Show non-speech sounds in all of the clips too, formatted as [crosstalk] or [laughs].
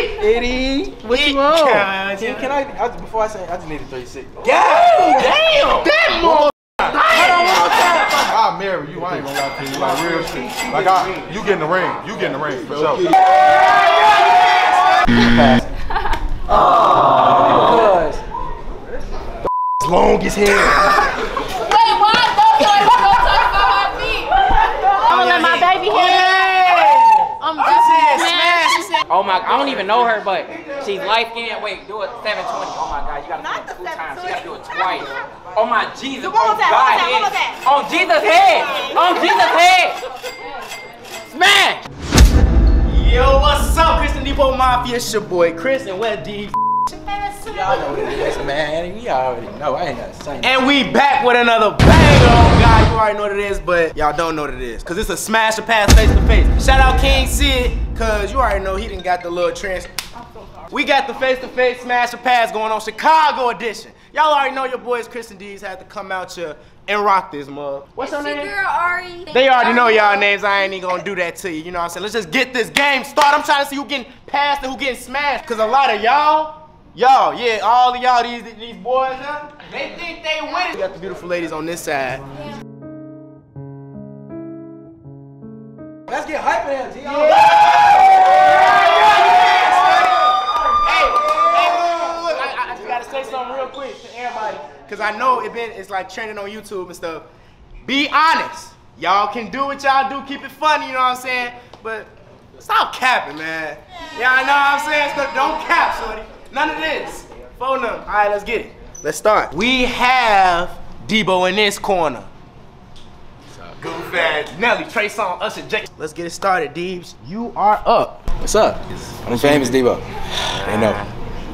Eddie, what you Eat, want? can- Can, can I, I? Before I say, I just need a 360. God damn! That more. I'll marry you. I ain't gonna lie to you. Like real shit. Like I, you get in the ring. You get in the ring for sure. Because [laughs] oh, long as hell. Wait, why? Don't touch my, don't touch my feet. Don't let my baby hit me. I'm just smash. Oh my, I don't even know her, but she's light skinned. Wait, do it 720. Oh my god, you gotta Not do it two times. You gotta do it twice. Oh my Jesus. One more oh God, one more time, head. On Jesus' head. On Jesus' head. Smash. Yo, what's up, Chris and Debo Mafia? It's your boy Chris, and we're D. Y'all know what it is, man. We already know. I ain't got to say. And we back with another banger on God. You already know what it is, but y'all don't know what it is. Cause it's a smash or pass face to face. Shout out King Cid, cause you already know he didn't got the little trans. We got the face to face smash or pass going on Chicago edition. Y'all already know your boys Chris and D's had to come out here and rock this mug. What's her It's your name? girl Ari. They already know y'all names. I ain't even gonna do that to you. You know what I'm saying? Let's just get this game started. I'm trying to see who getting passed and who getting smashed. Cause a lot of y'all, y'all, yeah, all of y'all, these these boys, huh? They think they win. We got the beautiful ladies on this side. Let's get hype in here, T. Hey, hey, look, look, I, I just gotta say something real quick to everybody, cause I know it been it's like trending on YouTube and stuff. Be honest, y'all can do what y'all do, keep it funny, you know what I'm saying? But stop capping, man. Yeah, I know what I'm saying. So don't cap, shorty. None of this. Phone them. All right, let's get it. Let's start. We have Debo in this corner. Goof ass Nelly, Trey Songz, Usher, Jake. Let's get it started, Deebs. You are up. What's up? I'm famous Debo. They know.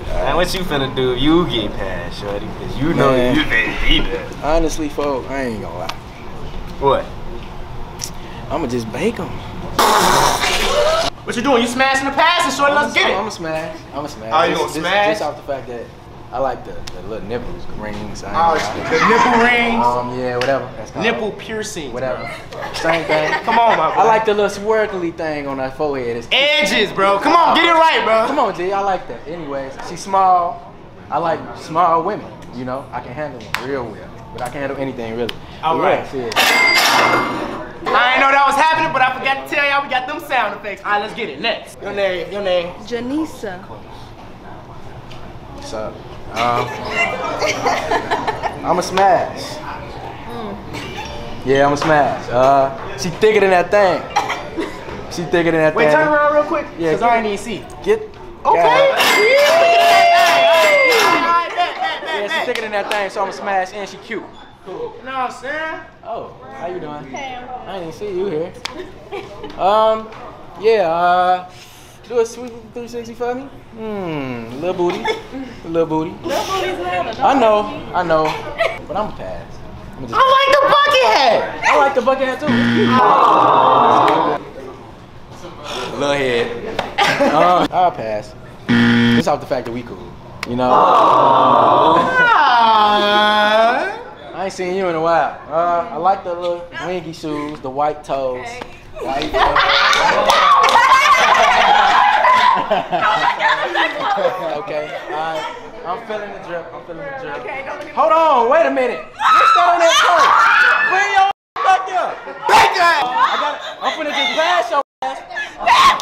Man, what you finna do if you get past, shorty? Cause you know Man. you finna be there. Honestly, folks, I ain't gonna lie. What? I'ma just bake them. What you doing? You smashing the passes, shorty? Let's get it. I'ma smash. I'ma smash. Oh, you gonna smash? Just off the fact that I like the, the little nipples, rings. I Oh, the nipple rings, Um, yeah, whatever. That's called. nipple piercing, Whatever. Same thing. [laughs] Come on, my boy. I like the little swirly thing on that forehead. It's edges, bro. Come on, get it right, bro. Come on, G. I like that. Anyways, she's small. I like small women. You know, I can handle them real well, but I can't handle anything really. All But right. yeah. I ain't know that was happening, but I forgot to tell y'all we got them sound effects. All right, let's get it. Next. Your name, your name. Janisa. What's up? Um, I'm a smash. Yeah, I'm a smash. Uh, she thicker than that thing. She thicker than that Wait, thing. Wait, turn around real quick. Yeah, Cause I ain't even see. Get. Okay. Yeah, she thicker than that thing, so I'm a smash, and she cute. You know what I'm saying? Oh, how you doing? I didn't see you here. Um, yeah, uh, do a sweet 360 for me? Hmm, little booty, little booty. I know, I [laughs] know, but I'm a pass. I'm just, I like the bucket hat. I like the bucket hat too. little head. [laughs] Uh, I'll pass. Just off the fact that we cool, you know. Ah. I ain't seen you in a while. Uh, I like the little wingy shoes, the white toes. White toes. [laughs] [laughs] okay, alright. I'm feeling the drip. I'm feeling the drip. Okay, don't Hold on, wait a minute. What's that on that toe? Bring your back here. Back that. I got I'm finna just pass your ass. I'm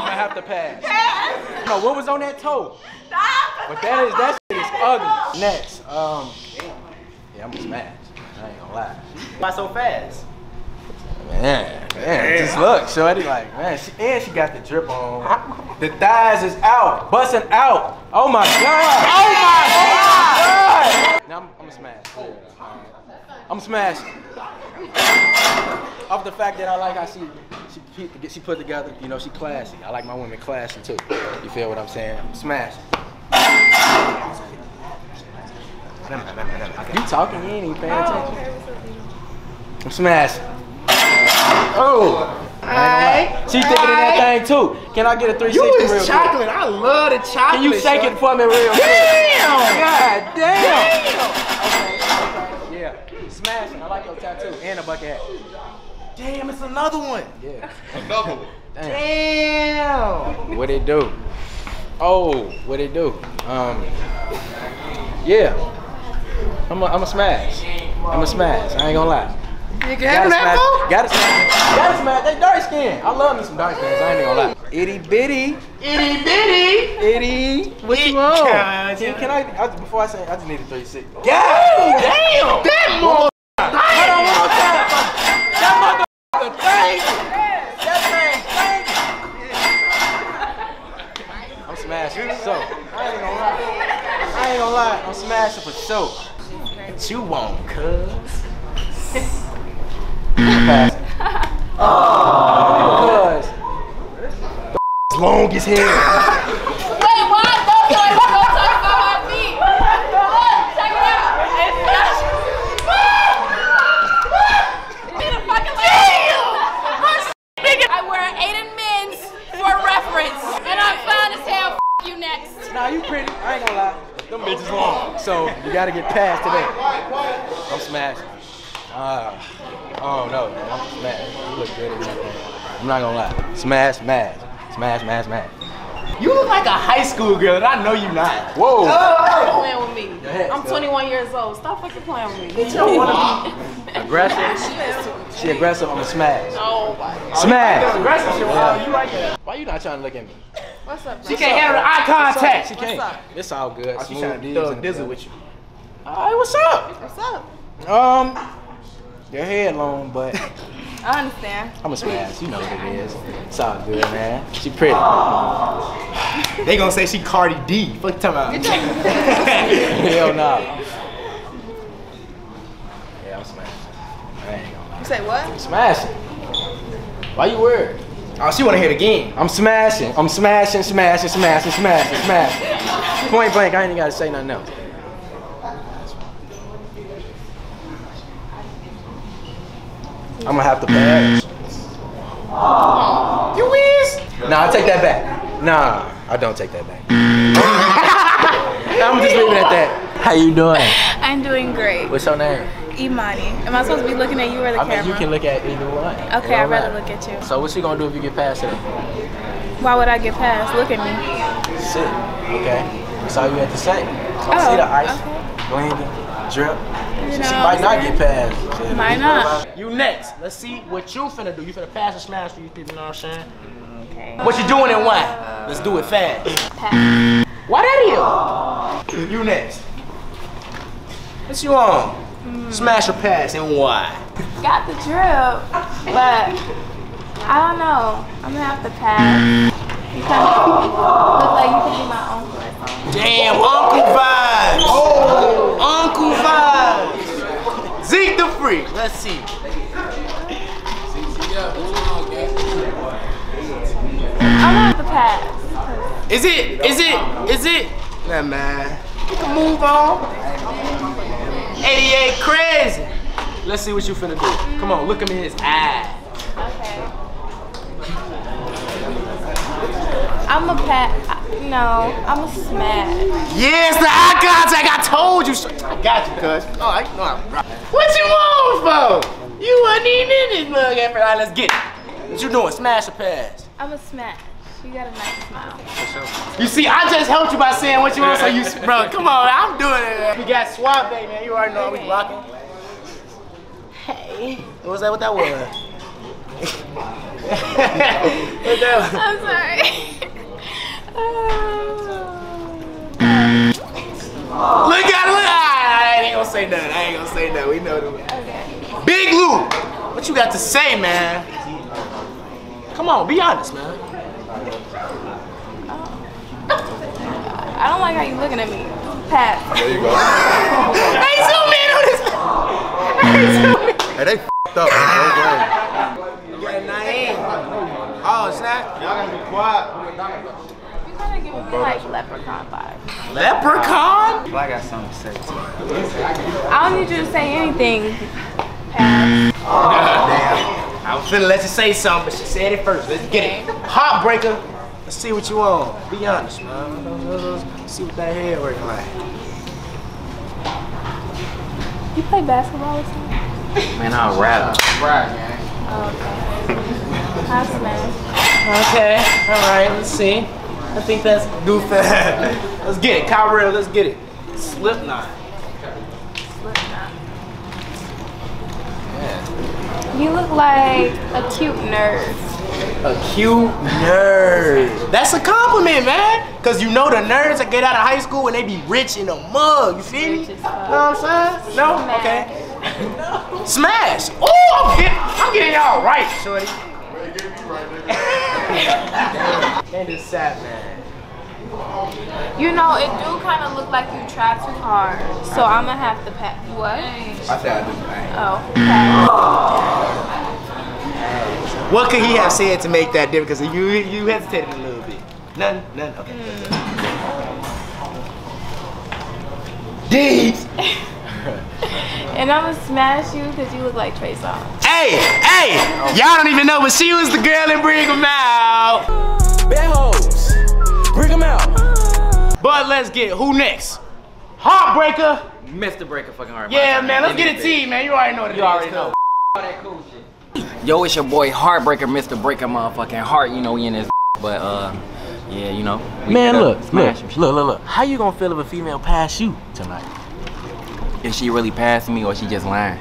gonna have to pass. No, what was on that toe? But that is that shit is ugly. Next, um, yeah, I'm smashed. I ain't gonna lie. Why so fast? Man, man, just look, shorty, like, man, she, and she got the drip on. The thighs is out, busting out. Oh my god! Oh my god! Now I'm, I'm a smash. I'm a smash. Off the fact that I like how she she put- she put together, you know, she classy. I like my women classy too. You feel what I'm saying? Smash. You talking? You ain't even paying oh, attention. I'm smashing. Oh. Alright. She thicker than that thing too. Can I get a 360 You real is quick? chocolate. I love the chocolate. Can you shake it for me real quick? Damn. God damn. Damn. Yeah. Smashing. I like your tattoo and a bucket hat. Damn, it's another one. Yeah. Another one. Damn. Damn. what it do? Oh, what it do? Um, yeah. I'm a, I'm a smash. I'm a smash. I ain't gonna lie. You can Gotta have that smash. phone? Gotta smash. Gotta smash. They dark skin. I love me some dark skins. I ain't gonna lie. Itty bitty. Itty bitty. Itty. What you want? Can- Can, can I, I? Before I say, I just need a 36. God damn. That mother. Hold on, one more time. That motherfucker crazy. That thing crazy. I'm smashing for sure. I ain't gonna lie. I ain't gonna lie. I'm smashing for sure. What you want, cuz? Pass. Because long as hell. Wait, why? Don't do it. Don't talk about my feet. Look, check it out. It's in a fucking I wear Aiden Men's for reference, and I'm fine as hell. F- you next. Nah, you pretty. I ain't gonna lie. Them bitches long. So you gotta get past today. I'm smashed. Uh, oh no. I'm smashed. You look good in that. I'm not gonna lie. Smash, smash. Smash, smash, smash. You look like a high school girl, and I know you're not. Whoa. Stop playing with me. ahead, I'm 21 years old. Stop fucking playing with me. You don't want to be Aggressive. She aggressive. I'm a smash. Oh my. Smash. Aggressive. Yeah. You like that? Why you not trying to look at me? What's up? She can't handle the eye contact. She can't. up? It's all good. Oh, she Smooth trying to D's thug in dizzle with you. Alright, what's up? What's up? Um, your head long, but I understand. I'm a smash. You know what it is. It's all good, man. She pretty. [sighs] They gonna say she Cardi D. Fuck you talking about? [laughs] Hell no. Yeah, I'm smashing. I ain't gonna lie. You say what? Smashing. Why you worried? Oh, she wanna hear it again. I'm smashing. I'm smashing, smashing, smashing, smashing, smashing. Point blank, I ain't even gotta say nothing else. I'm gonna have to pass. You is? Nah, I take that back. Nah, I don't take that back. [laughs] I'm just leaving it at that. How you doing? I'm doing great. What's your name? Imani. Am I supposed to be looking at you or the I mean, camera? you can look at either one. Okay, I'd rather look at you. So what you gonna do if you get past it? Why would I get past? Look at me. Sit. Okay. That's all you have to say. Oh, See the oh, ice, okay. blinging, drip. You she might not get past. Might not. You next. Let's see what you finna do. You finna pass or smash for you people, know what I'm saying? Okay. What you doing and why? Let's do it fast. Pass. Why that is? You next. What you on? Smash or pass and why? Got the drip, but I don't know. I'm gonna have to pass. You kind of look like you could be my uncle. Damn, Uncle Vibes. Oh, uncle Vibes. Zeke the Freak. Let's see. I'm gonna have to pass. Is it? Is it? Is it? Nah, man. We can move on. 88 crazy. Let's see what you finna do. Come on, look him in his eye. Okay. I'm a pat. No, I'm a smash. Yes, the eye contact. I told you. so- I got you, cuz. Oh, I know I'm right. What you want for? You wasn't even in this mug after. All right, let's get it. What you doing? Smash or pass? I'm a smash. You got a nice smile. You see, I just helped you by saying what you want, so you, bro, come on, I'm doing it. We got Suave, man. You already know we rocking. Hey, what was that? What that was? what that was? I'm sorry. [laughs] Look at it, look. I ain't gonna say nothing. I ain't gonna say nothing. We know that. okay. Big Lou, what you got to say, man? Come on, be honest, man. I don't like how you looking at me. Pat. There you go. [laughs] Hey, zoom in on this. Hey, they f***ed up. man. No game. Oh, snap. Y'all gotta be quiet. You kind of giving me like leprechaun vibes. Leprechaun? I got something to say too. I don't need you to say anything. Pass. [laughs] Damn. I was finna let you say something, but she said it first. Let's get it. Heartbreaker. Let's see what you want. Be honest, man. Let's- let's see what that head working like. You play basketball or something? Man, I'll rap. Oh, okay. I smash. Okay, all right, let's see. I think that's goofy. [laughs] let's get it, Kyle let's get it. Slipknot. You look like a cute nerd. A cute nerd. That's a compliment, man. Cause you know the nerds that get out of high school and they be rich in a mug. You see me? You know what I'm saying? No? Smash. Okay. Smash. Oh, I'm getting, I'm getting y'all right, shorty. [laughs] and this sad man. You know, it do kind of look like you try too hard. So I'm gonna have to pat. What? I said I do. Oh, pass. What could he have said to make that difference? Because you you hesitated a little bit. None, none. Okay. Mm. Deeds. [laughs] And I'm gonna smash you because you look like Trey Songz. Hey, hey, y'all don't even know, but she was the girl in Bring 'em Out. Bad hoes. Bring them out. But let's get who next? Heartbreaker. Mr. Breaker fucking hard. Yeah, man. Let's get a T, man. You already know what it You already know. All that cool shit. Yo, it's your boy Heartbreaker, Mr. Breaker, motherfucking heart. You know, he in his. But uh, yeah, you know. Man, look, look, look, look, look. How you gonna feel if a female pass you tonight? Is she really passing me or she just lying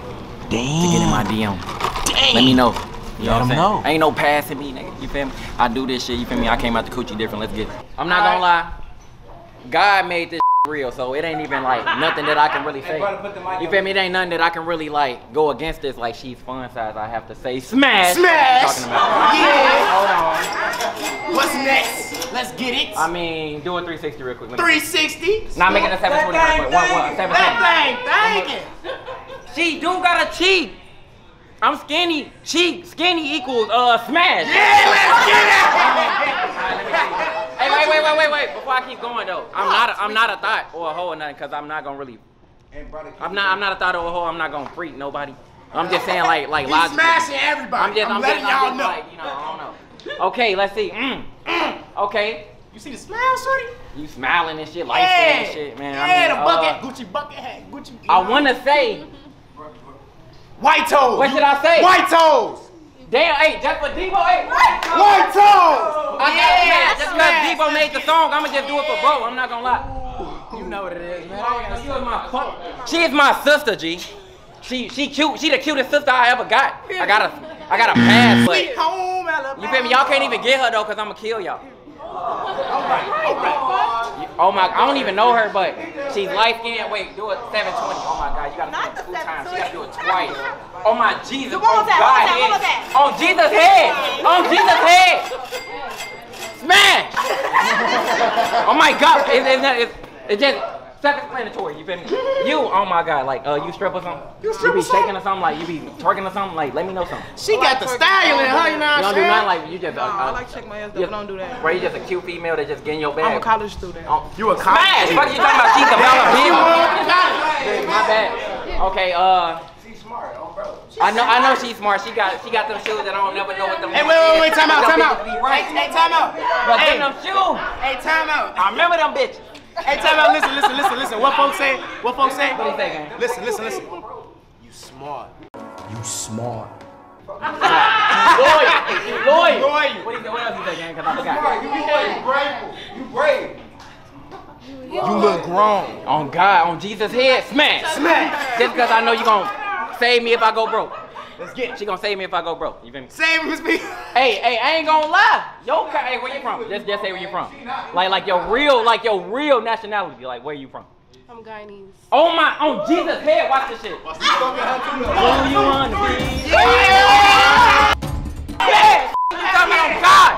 Damn. to get in my DM? Damn. Let me know. You know Let what I'm saying? know. Ain't no passing me, nigga. You feel me? I do this shit. You feel me? I came out the coochie different. Let's get it. I'm not gonna lie. God made this real, so it ain't even like nothing that I can really say. You feel me? It ain't nothing that I can really like go against this. Like she's fun size. I have to say smash. Smash. Yeah. Hold on. What's next? Let's get it. I mean, do a 360 real quick. 360. Not making a 720 real quick. One, one, 720. That thing, thank She do gotta cheat. I'm skinny. Cheat. Skinny equals uh smash. Yeah, let's get it. Hey, wait, wait, wait, wait, wait. Before I keep going though, I'm not, a, I'm not a thought or a hoe or nothing, cause I'm not gonna really. I'm not, I'm not a thought or a hoe. I'm not gonna freak nobody. I'm just saying like, like logically. smashing everybody. I'm just, I'm, I'm y'all just know. like, you know, I don't know. Okay, let's see. Mm, mm, okay. you see the smile, shorty? You smiling and shit, light Yeah. and shit, man. Yeah, I mean, the bucket, uh, Gucci bucket hat, Gucci. I wanna say, White toes. What should I say? White toes. damn, hey, just for Debo, hey. White toes. I got Yeah, man, just because smash. Debo made the song, I'ma just do it for bro. I'm not gonna lie. You know what it is, man. She is my pu- She is my sister, G. She she cute. She the cutest sister I ever got. I got a I got a pass, but Sweet home Alabama. you feel me? Y'all can't even get her though, cause I'ma kill y'all. Oh my, I don't even know her, but she's light skinned. Wait, do it 720. Oh my God, you gotta Not do it two times. You gotta do it twice. Oh my Jesus. One oh God, one more time, head. On Jesus' head. On oh, Jesus' head. Smash. [laughs] oh my God, it's, it's, it's, it's just self-explanatory. You feel me? You, oh my God, like uh, you strip or something? You, strip be or something? shaking or something? Like you be twerking or something? Like let me know something. She got the style in her, you know what I'm don't do saying? nothing like you just. Uh, I uh, like to check my ass, you- but don't do that. Bro, you just a cute female that just get in your bag. I'm a college student. Oh, You a Smash! college Fuck you talking about? She's a Bella Bill. My bad. Okay, uh. I know, I know she's smart. She got, she got them shoes that I don't never know what them. Hey, wait, wait, wait, time out, time out. bitches be Hey, hey, time out. But Hey, them, them shoes. hey, time out. I remember them bitches. Hey, time out. Listen, listen, listen, listen. What folks say? What folks say? What do you say, gang? Listen, listen, listen. You smart. You smart. Loyal, loyal. Loyal. What, do you say? what else you say, gang? Cause I forgot. You brave. You brave. You look grown. On God, on Jesus' head, smash. Smash. Just cause I know you gonna save me if I go broke. Let's get it. She gonna save me if I go broke. You feel me? Same as me. Hey, hey, I ain't gonna lie. Yo, hey, where you from? Just, just say where you from. Like, like your real, like your real nationality. Like, where you from? I'm Guyanese. Oh my, on Jesus' head, watch this shit. Who you wanna be? Yeah. Yeah. You talking about on God?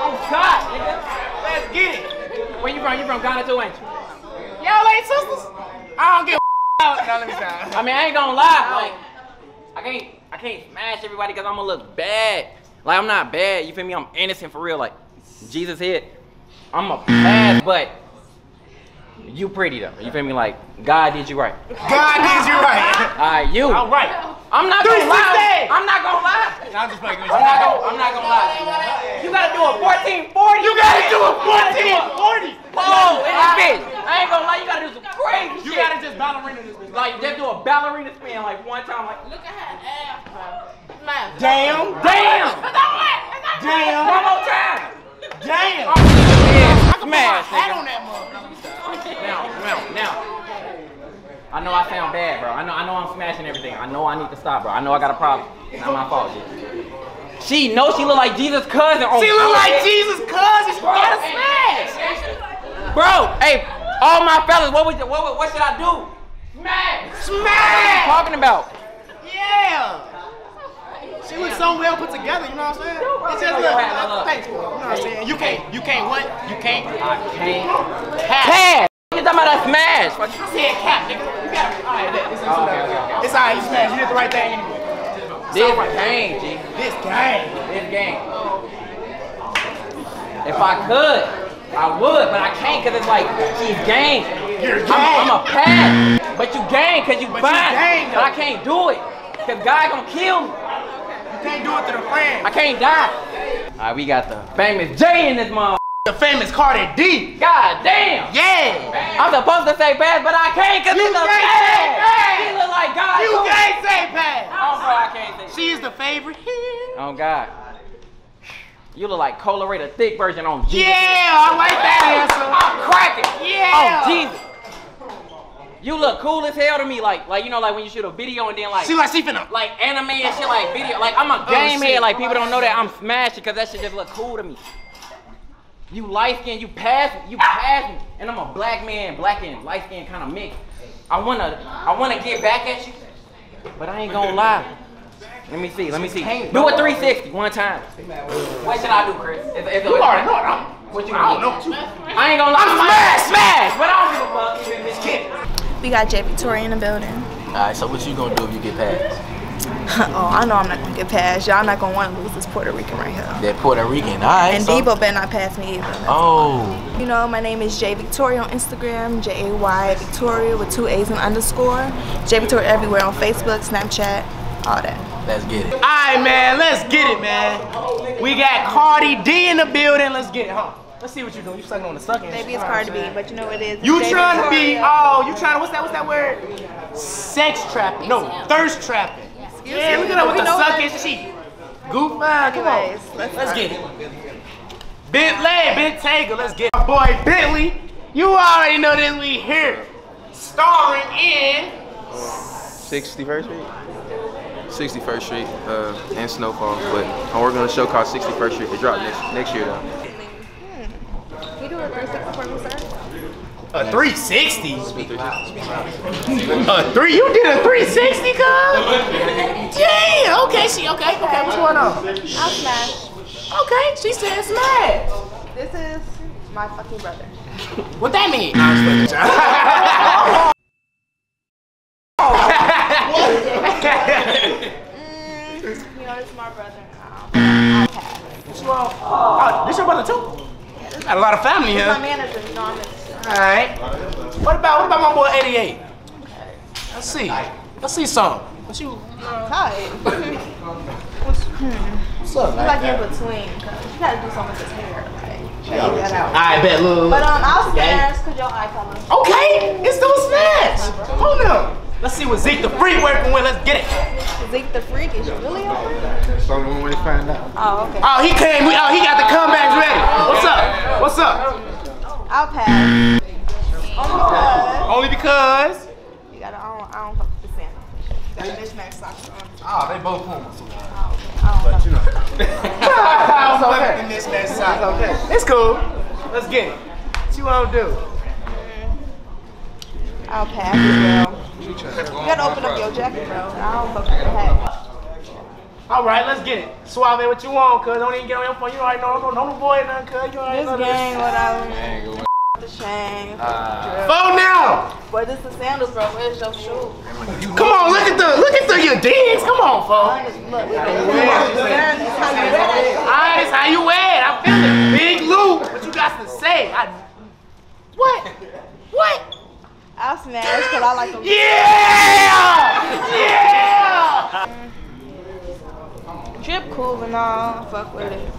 On God, nigga. Let's get it. Where you from? You from Ghana too, ain't you? Y'all ain't sisters? I don't get [laughs] out. Now let me stop. I mean, I ain't gonna lie. Like, I can't, I can't smash everybody because I'm gonna look bad. Like, I'm not bad. You feel me? I'm innocent for real. Like, Jesus head. I'm a pass, [clears throat] but you pretty though. You feel me? Like, God did you right. God did you right. [laughs] All right, you. All right. I'm not gonna lie. 360. I'm not gonna lie. I'm just playing. I'm not gonna, I'm not gonna lie. You gotta do a 1440. You gotta do a 1440. Whoa, in this bitch. I ain't gonna lie. You gotta do some crazy shit. You gotta just ballerina this bitch. like just do a ballerina spin like one time. Like, Look at her ass, bro. Smash. Damn. damn. Damn. One more time. Damn. Yeah, I can put my smash, hat on that motherfucker. Now, now, now. I know I sound bad, bro. I know, I know I'm smashing everything. I know I need to stop, bro. I know I got a problem. It's not my fault, G. She knows she look like Jesus' cousin. On She look like. Jesus' cousin. She gotta smash. Bro, hey, all my fellas, what would you, what, what should I do? Smash. Smash. What are you talking about? Yeah. She was so well put together, you know what I'm saying? It's just Look, thanks, bro. You know what I'm saying? You can't, you can't what? You can't. I can't. Pass. Pass. You talking about a smash? Fuck you. I said cap, nigga. You got it. All right, that- it's, it's, Oh, okay, okay, okay. it's all right. You smashed. You did the right thing anyway. This game, G. This game. This game. If I could, I would, but I can't because it's like she's game. You're I'm, I'm a game. pass, but you game because you But you fine. game, but I can't do it because God gonna kill me. You can't do it to the friend. I can't die. All right, we got the famous J in this mom. The famous Cardi D. God damn. Yeah. I'm supposed to say bad, but I can't because You it's a can't say pass. pass. He look like God. You too. can't say pass. Oh, bro, I can't say. She is the favorite. Oh God. You look like Colorado thick version on Jesus. Yeah, I like that answer. I'm cracking. Yeah. Oh Jesus. You look cool as hell to me, like like you know, like when you shoot a video and then like She like she finna. like anime and shit, like video. Like I'm a oh, game shit. head. Like people don't know that I'm smashing because that shit just look cool to me. You light skin, you pass me, you pass me, and I'm a black man, black and light skin kind of mix. I wanna I wanna get back at you, but I ain't gonna [laughs] lie. Let me see, let me see. Do a 360 one time. What should I do, Chris? Is, is, You already know it. I'm, What you I don't gonna know. do? I ain't gonna lie. I'm smash, smash. smash, but I don't give a fuck. Even if it's kid. We got Jay Victoria in the building. Alright, so what you gonna do if you get past? [laughs] oh, I know I'm not gonna get past. Y'all not gonna want to lose this Puerto Rican right here. That Puerto Rican, alright. And so- Debo better not pass me either. Oh. You know, my name is Jay Victoria on Instagram, J A Y Victoria with two A's and underscore. Jay Victoria everywhere on Facebook, Snapchat, all that. Let's get it. All right, man. Let's get it, man. We got Cardi D in the building. Let's get it, huh? Let's see what you're doing. You sucking on the sucking. Maybe it's Cardi B, but you know what it is. You Jay trying to be? Oh, you trying to? What's that? What's that word? Sex trapping? No, thirst trapping. Yeah, look at her with the know what sucking cheek. Goof, man, come on. Let's, Let's get it. Bentley, Ben Tager, let's get it. My boy Bentley, you already know this we here. Starring in 61st Street? 61st Street uh, and Snowfall, but I'm working on a show called 61st Street. It dropped next, next year though. You do a 360 for me, sir? a 360. A three? You did a 360, cuz? Yeah. Okay. She okay. Okay. What's going on? I'll smash. Okay. She said smash. This is my fucking brother. What that mean? I'm [laughs] Mm, you know, this is my brother. I'll, I'll pass. What's wrong? Oh, this your brother too? Got a lot of family here. My manager, you know, I'm All right. What about what about my boy 88? Let's see. Let's see some. What you? Hi. What's up, He's like in between. 'cause You gotta do something with his hair. Like, shave that out. I bet, little. But um, I'll smash because your eye color. Okay, it's still smash. Hold up. Let's see what Zeke the Freak working with. Let's get it. Zeke the freak is really a freak? That's the only one way to find out. Oh, okay. Oh, he came. Oh, he got the comebacks ready. What's up? What's up? I'll pass. Only because Only because. you gotta. I don't. I don't fuck with the sandal. Got mismatched socks on. Ah, they both home. I don't know. I'm fucking this man side. Okay. It's cool. Let's get it. What you want to do? I'll pass as well. You gotta open up your jacket, bro. I don't fuck with the hat. All right, let's get it. Suave, what you want? Cause don't even get on your phone. You already know. Don't don't avoid nothing. Cause you already This know game, whatever. Dang, The shame. Phone now. But this the sandals, bro. Where's your shoe? Come on, look at the look at the your digs. Come on, phone. Look, we can This is how you wear Alright, how you wear it. I feel it. Big Lou. What you got to say? I, what? What? Shit. I'll smash because I like them. Yeah! Yeah! Drip cool and all. Fuck with it.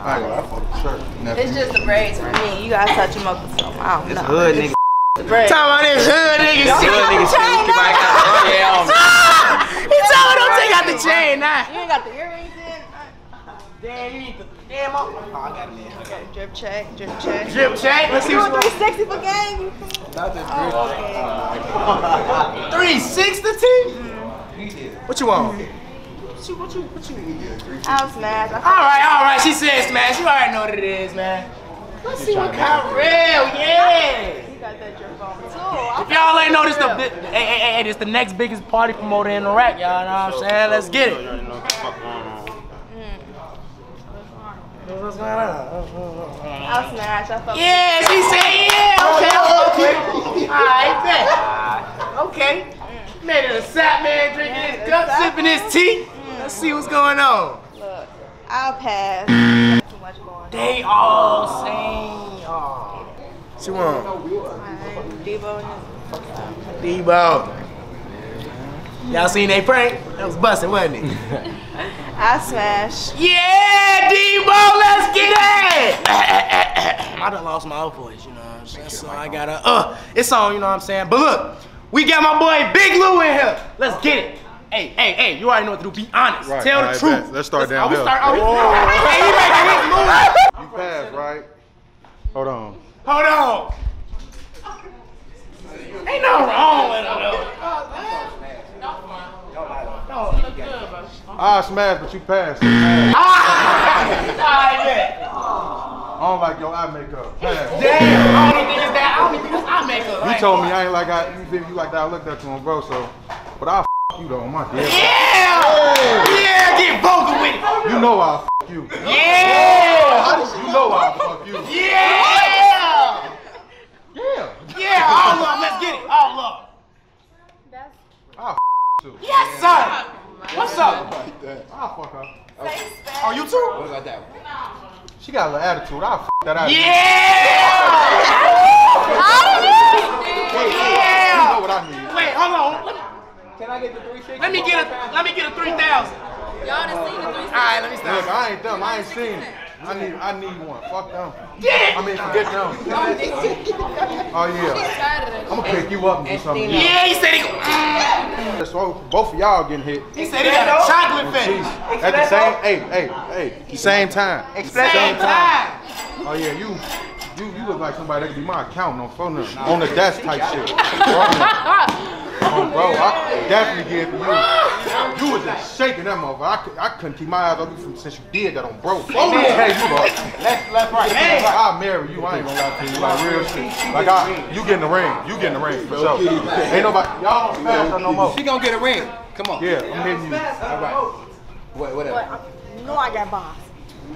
I ain't gonna lie, I fuck the shirt. Never. It's just the braids for me. You gotta touch them up with something. I don't know. Hood nigga. The braids. Talking about this hood nigga shit. Hood nigga shit. Chain Keep my on. yeah on me. [laughs] He told me don't take out the chain now. You ain't got the earrings in. Damn, you need to Damn, oh, I got it, man. I got it. Drip check, drip check. Drip check. Let's see You what's want going 360 for game? Oh, okay. [laughs] 360 T? What you want? Mm-hmm. What you, what you, what you I'll smash. I All right, all right. She said smash. You already know what it is, man. Let's see what Kyle yeah. You got that drip on too. I If y'all ain't noticed, the, the hey, hey, hey, hey, this the next biggest party promoter in the rack, y'all know what I'm saying? Let's get it. What's going on? I'll smash. I fuck Yeah, she said yeah. Okay, oh, okay. All right, bet. Ah. Okay. Mm. Made it a sap man drinking his cup, sipping his tea. Mm. Let's see what's going on. Look, I'll pass. Too much going on. They all sing. Oh. What you want? Alright, Debo and Debo. Y'all seen they prank? That was busting, wasn't it? [laughs] I smash. Yeah, Debo, let's get it! I done lost my old voice, you know what I'm saying? So I gotta, uh, it's on, you know what I'm saying? But look, we got my boy Big Lou in here. Let's get it. Hey, hey, hey, you already know what to do. Be honest. Right, Tell all the truth. bet. Let's start oh, we start, oh, we, Whoa. hey, he making his move. You passed, right? Hold on. Hold on. Ain't nothing wrong with him, though. I smashed, but you passed. Ah! I Alright, bet. don't like your eye makeup. Pass. Damn, I don't even think it's that. I don't even think it's eye makeup. You right? told me I ain't like I, you me? You like that I looked at you on bro, so. But I'll f you though, on my dick. Yeah! Yeah, get vocal with it. You know I'll f you. Yeah! You know I'll fuck you. Yeah! Yeah. Yeah, all of them. Let's get it. All of them. I'll f too. Yes, sir. What's up? I'll ah, fuck her. Oh, oh you too? She got a little attitude. I'll f that out. Oh, yeah! You know what I need. Wait, hold on. Let me, Can I get the 360? let me get a let me get a three thousand. Y'all done seen the 360. All right, let me stop. Look, stop. I ain't them. I ain't seen it. I need, I need one. Fuck them. Get I mean, forget them. oh, yeah. I'm gonna pick you up and do something. Yeah, he said he. go- So both of y'all getting hit. He said he got a chocolate oh, face. At the same, hey, hey, hey, same time. Same time. Oh yeah, you, you, you look like somebody that could be my accountant on phone number, on the desk type shit. Oh, [laughs] bro, I [laughs] definitely give it to you. You was just shaking that motherfucker. I, could, I couldn't keep my eyes off you from since you did that on bro. Oh, hey, you bro. Left, left, right. Hey. I'll marry you. I ain't gonna lie to you. Like real shit. Like I, you get in the ring. You get in the ring for sure. Ain't nobody. Y'all don't smash her no more. She gonna get a ring. Come on. Yeah, I'm hitting you. All right. What, whatever. You know I got bars.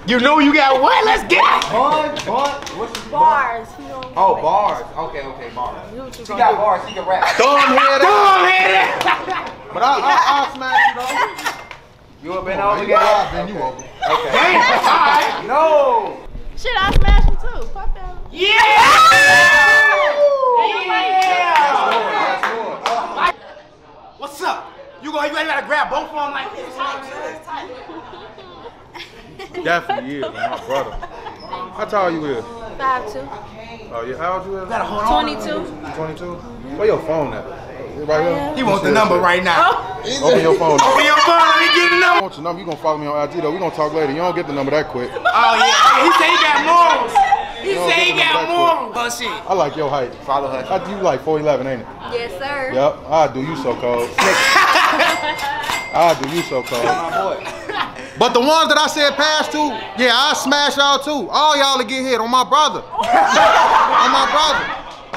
You know you got what? Let's get it. Bars, bars. What's your Bars. You. Oh, bars. Okay, okay, bars. She got bars. She can rap. Throw him here. Come here. But I, I, I'll smash you though. You have been Come on, over you again? bend you over. Okay. No. Shit, I smashed him too. Fuck that. Yeah. That's Yeah. yours. That's yours. What's up? You gonna you ain't gotta grab both of them like this. [laughs] Definitely is, my brother. How tall you is? Five two. Oh yeah, how old you is? Gotta hold. Twenty two. 22? Where your phone at? It Right here? He wants the number right now. Oh. Open your phone. [laughs] Open your phone. Let me get the number. I number. want your number. You gonna follow me on IG though. We gonna talk later. You don't get the number that quick. Oh yeah. He said he got morals. He No, said he got that morals. Oh shit. I like your height. Follow her. I, you like 4'11", ain't it? Yes, sir. Yep. I do you so cold. [laughs] I do you so cold. My boy. But the ones that I said pass to, yeah, I smash y'all too. All y'all to get hit on my brother. [laughs] on my brother.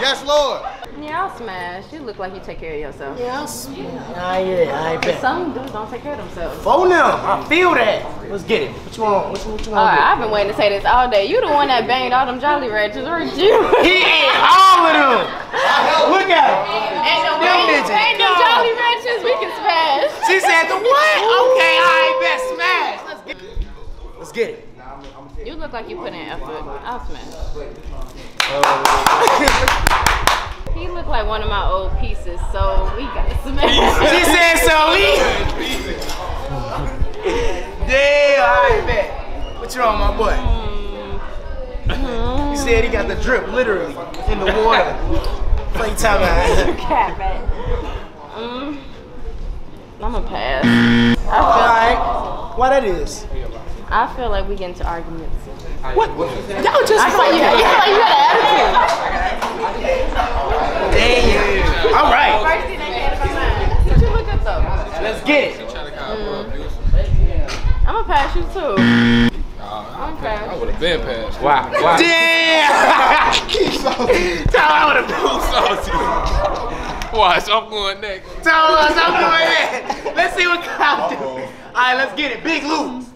Yes, Lord. Yeah, I'll smash. You look like you take care of yourself. Yes. Ah yeah. I ain't bet. Some dudes don't take care of themselves. Phone them. I feel that. Let's get it. What you want? What you, what you All want? right, I've been waiting to say this all day. You the one that banged all them Jolly Ranchers, weren't you? [laughs] He ate all of them. Look at him. Ain't no Them way. bitches Ain't no. Jolly Ranchers. We can smash. She said the [laughs] what? Okay, I bet smash. Let's get it. Let's get it. You look like you put in effort. I'll smash. [laughs] He looked like one of my old pieces, so we gotta smash. [laughs] She said so. We. Yeah, I bet. What you on, my boy? He said he got the drip literally in the water. Play Playtime out. [laughs] Cat man. Mm, I'm gonna pass. I Alright. Why that is? Feel I feel like we get into arguments. What? Y'all just I feel like you, you feel like you got an attitude. Damn. All right. First thing they said about mine. What you look at though? Let's get it. Mm. I'm gonna pass you too. I'm pass. I would have been past. Wow. wow. Damn. [laughs] Tell I would have been saucy. Watch, I'm going next. Tell us I'm doing that. Let's see what Kyle do. All right, let's get it. Big Lou.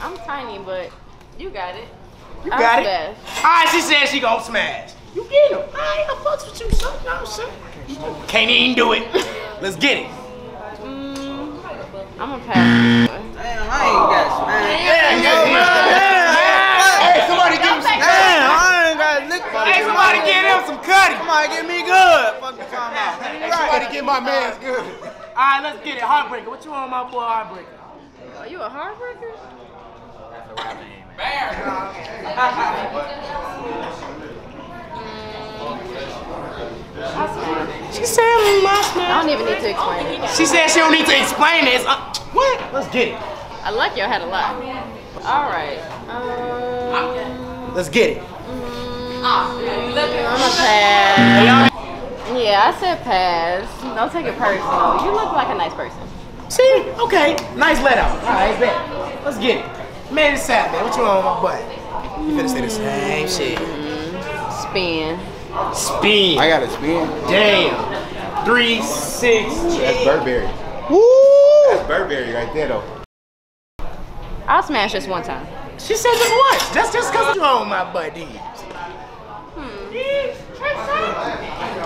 I'm tiny, but you got it. You I'll got it. smash. All right, she said she gonna smash. You get him. All right, I fucks with you, son. You know what I'm saying? Can't even do it. Let's get it. Mm, I'm gonna pass. Damn, I ain't got smacked. Yeah, yeah. Hey, somebody give him some Damn, I ain't got lick Hey, somebody get him some cutty. Somebody get me good. Fuck you talking about. Hey, somebody get my man's good. All right, let's get it. Heartbreaker. What you want, my boy Heartbreaker? Are you a heartbreaker? She said I'm my I don't even need to explain it. She said she don't need to explain this. Uh, what? Let's get it. I like your head a lot. All right. Um, Let's get it. I'm gonna pass. Yeah, I said pass. Don't take it personal. You look like a nice person. See? Okay. Nice let out. All right, bet. Let's get it. Man, it's sad, man. What you want on my butt? You finna say the mm-hmm. same shit. Spin. Spin. I got a spin. Damn. Three, six. That's Burberry. Woo! That's Burberry right there though. I'll smash this one time. She said just once. That's just because you on my butt, hmm.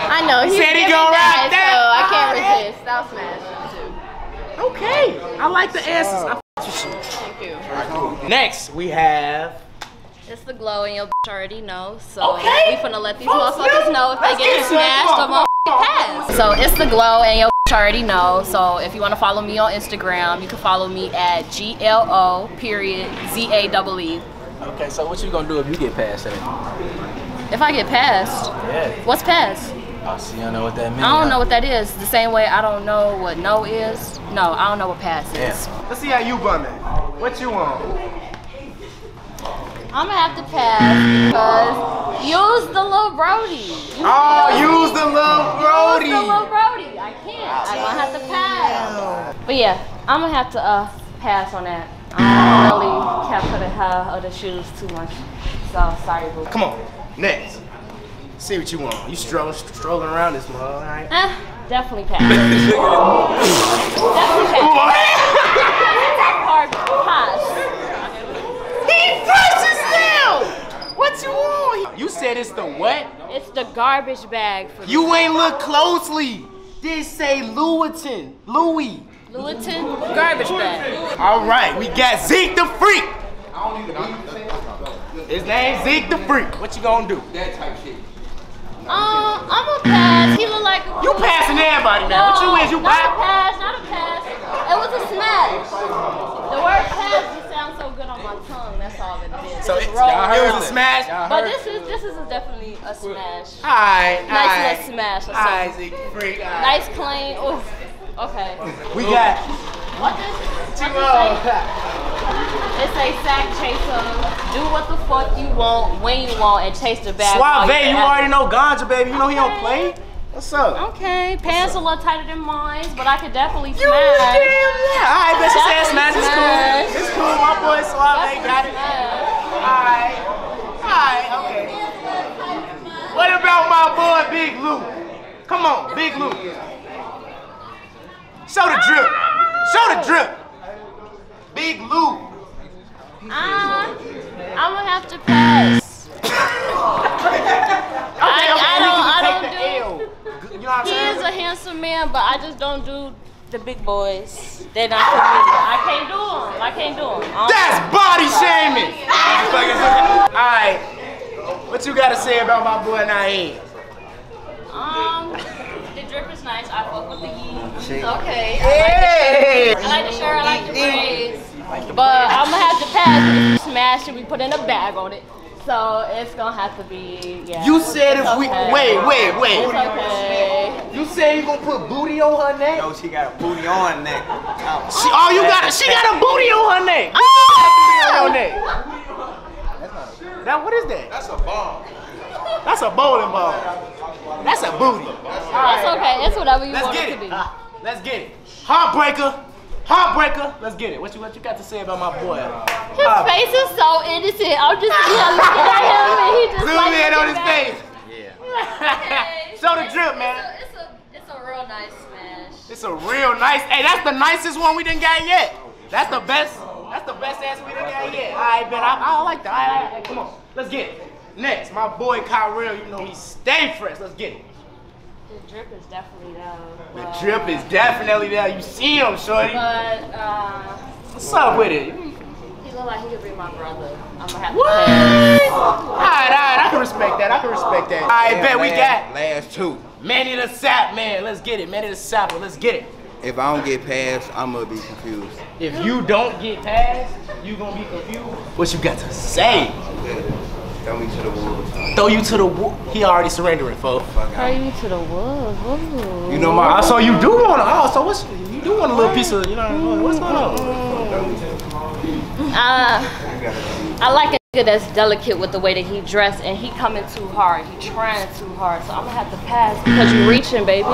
I know. He Said he giving gonna that, that. So I can't resist. I'll smash it too. Okay. I like the answers. I f- with you. Thank you. Next, we have. It's the glow, and your bitch already know. So Okay. we finna let these Folks, motherfuckers know if let's they get get smashed or motherfucking pass. So it's the glow, and your bitch already know. So if you wanna follow me on Instagram, you can follow me at G L O period Z A double E. Okay, so what you gonna do if you get past that? Eh? If I get passed, Yeah. what's pass? I see, you don't know what that means. I don't know what that is. The same way I don't know what no is. No, I don't know what pass is. Yeah. Let's see how you bum it. What you want? I'm gonna have to pass because use the little Brody. Use Oh, use the little Use the little Brody. I can't. I'm gonna have to pass. But yeah, I'm gonna have to uh pass on that. I really care for the hair or the shoes too much. So sorry, boo. Come on. Next. See what you want. You strolling, strolling around this mother, all right? Eh, definitely pass. [laughs] definitely pass. Hard pass. He precious still. What you want? You said it's the what? It's the garbage bag for You ain't look closely. This say Louiston. Louis. Lewitton garbage bag. All right, we got Zeke the Freak. His name Zeke the Freak. What you gonna do? Um, I'm gonna pass. He look like a You passing everybody now. What you is? You not a back? pass, not a pass. It was a smash. The word pass just sounds so good on my tongue. That's all it is. So It's it, roll. it was a smash. But this is this is definitely a smash. Alright, Nice alright. little smash or Alright, something. Freak. alright. Nice clean. Oof. Okay. We got What this? What two. say? It say sack chaser. Do what the fuck you want, when you want, and chase the bag. while Suave, you're you already know Ganja, baby. You know he don't play. What's up? Okay, pants a little tighter than mine, but I could definitely You smash. damn yeah. Alright, bet she said smash. It's cool. It's cool. My boy Suave got it. Smash. Alright. Alright, okay. What about my boy Big Lou? Come on, Big Lou. Show the drip. Show the drip. Big Lou. Uh, I'm gonna have to pass. [laughs] Okay, I, okay, I we don't, can I take don't the do. L. You know what I'm He saying? is a handsome man, but I just don't do the big boys. They're not for me. I can't do them. I can't do them. That's body shaming. Alright. What you gotta say about my boy Naeem? Um, the drip is nice. I fuck with the yeet. Okay. Hey! I like the shirt. I like the braids. But I'm gonna have to pass. If you smash it, we put in a bag on it. So it's gonna have to be yeah. You said It's if we okay. wait, wait, wait. It's okay. You said you gonna put booty on her neck? Yo, she got a booty on neck. She, oh, you got a, she got a booty on her neck. Oh! on her neck. That what is that? That's a bomb. That's a bowling ball. That's a booty. That's okay. It's whatever you Let's want get it it. to be. Ah, Let's get it. Heartbreaker. Heartbreaker. Let's get it. What you what you got to say about my boy? His face is so innocent. I'm just here looking at him and he just Zoom like in on his looking back. face. [laughs] Show the drip, man. It's a, it's a real nice smash. It's a real nice. Hey, that's the nicest one we didn't got yet. That's the best. That's the best answer we done got yet. All right, man. I, I like that. All right, all right, come on. Let's get it. Next, my boy Kyrell. You know he stay fresh. Let's get it. The drip is definitely there. The but- drip is definitely there. You see him, shorty. But uh, What's up with it? he look like he could be my brother. I'm gonna have to What? pass. All right, all right. I can respect that. I can respect that. All right, bet we got Last two. Manny the Sap, man. Let's get it. Manny the Sapper. Let's get it. If I don't get past, I'm gonna be confused. If you don't get past, you gonna be confused. What you got to say? Throw me to the wolves. Throw you to the wo- He already surrendering, folks. Throw you to the wolves. Ooh. You know my. I saw you do [laughs] want to. Oh, so what's you do want a little piece of you know what's going on? Uh, I like a nigga that's delicate with the way that he dressed and he coming too hard. He trying too hard. So I'm gonna have to pass because you reaching, baby.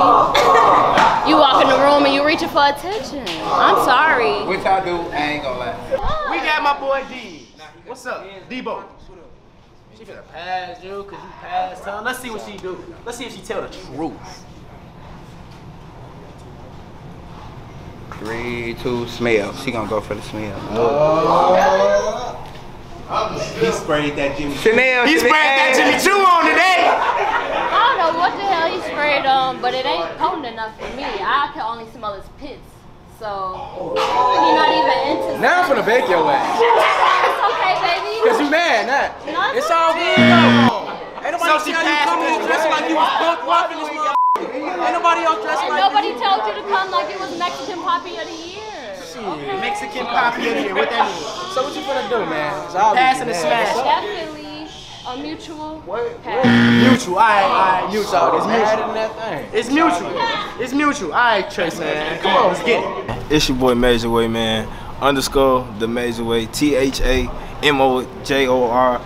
You walk in the room and you reaching for attention. I'm sorry. Which I do, I ain't gonna lie. We got my boy D. What's up, Debo? She finna pass you cause you passed her. Let's see what she do. Let's see if she tell the truth. Three, two, smell. She gonna go for the smell. Oh. He sprayed that Jimmy. Chanel. He sprayed that Jimmy Choo on today. I don't know what the hell he sprayed on, but it ain't potent enough for me. I can only smell his pits. So he not even into Now I'm gonna bake your ass. [laughs] It's okay, baby. Cause you mad, not? No, It's all good though. Ain't nobody So see how you come in dressed like you was punk rock in this motherfucker. Ain't nobody else dressed And like nobody you. told you to come like it was Mexican Poppy of the Year. Okay. Mexican poppy in here. What that mean? Um, so what you gonna do, man? It's obvious Passing you the smash. Definitely a mutual pass. Mutual. All right, all right. Mutual. Oh, it's Mad mutual. in that thing. It's mutual. It's mutual. All right, Trace, man. Come on, let's get it. It's your boy Major Way, man. Underscore the Major Way. T H A M O J O R.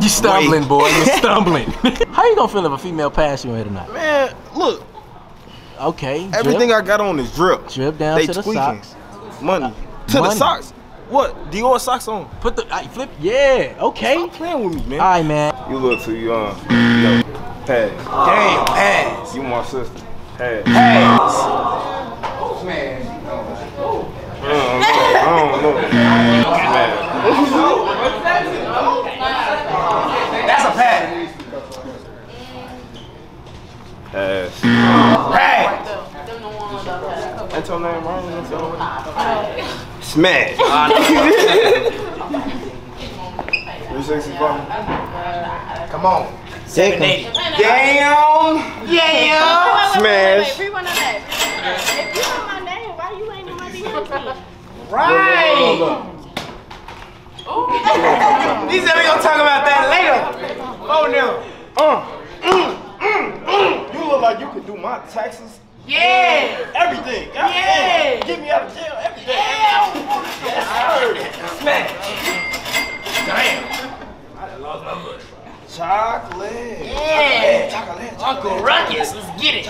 You stumbling, boy. You [laughs] stumbling. [laughs] How you gonna feel if a female pass you in here tonight? Man, look, Okay. drip. everything I got on is drip. Drip down They to the tweaking. socks. Money. Uh, to the socks. What? Dior socks on. Put the I flip. Yeah. Okay. Stop playing with me, man. All right, man. You look too young. No. Pass. Damn, pass. You my sister. Pass. Pass. Oh, I don't know. Man. That's a pass. Pass. Pass. That's your name, Ryan? That's your name? Smash. 365. Come on. 780. Damn. Yeah. Smash. Rewind on that. If you know my name, why you ain't in my DM? Right. He said we gonna talk about that later. Oh no. Uh, mm, mm, mm. You look like you could do my taxes. Yeah. Everything. God Yeah. damn. Get me out of jail. Everything. Yeah. Yes, sir. Smash. Damn. Chocolate. Yeah. Chocolate. Uncle Ruckus, let's get it.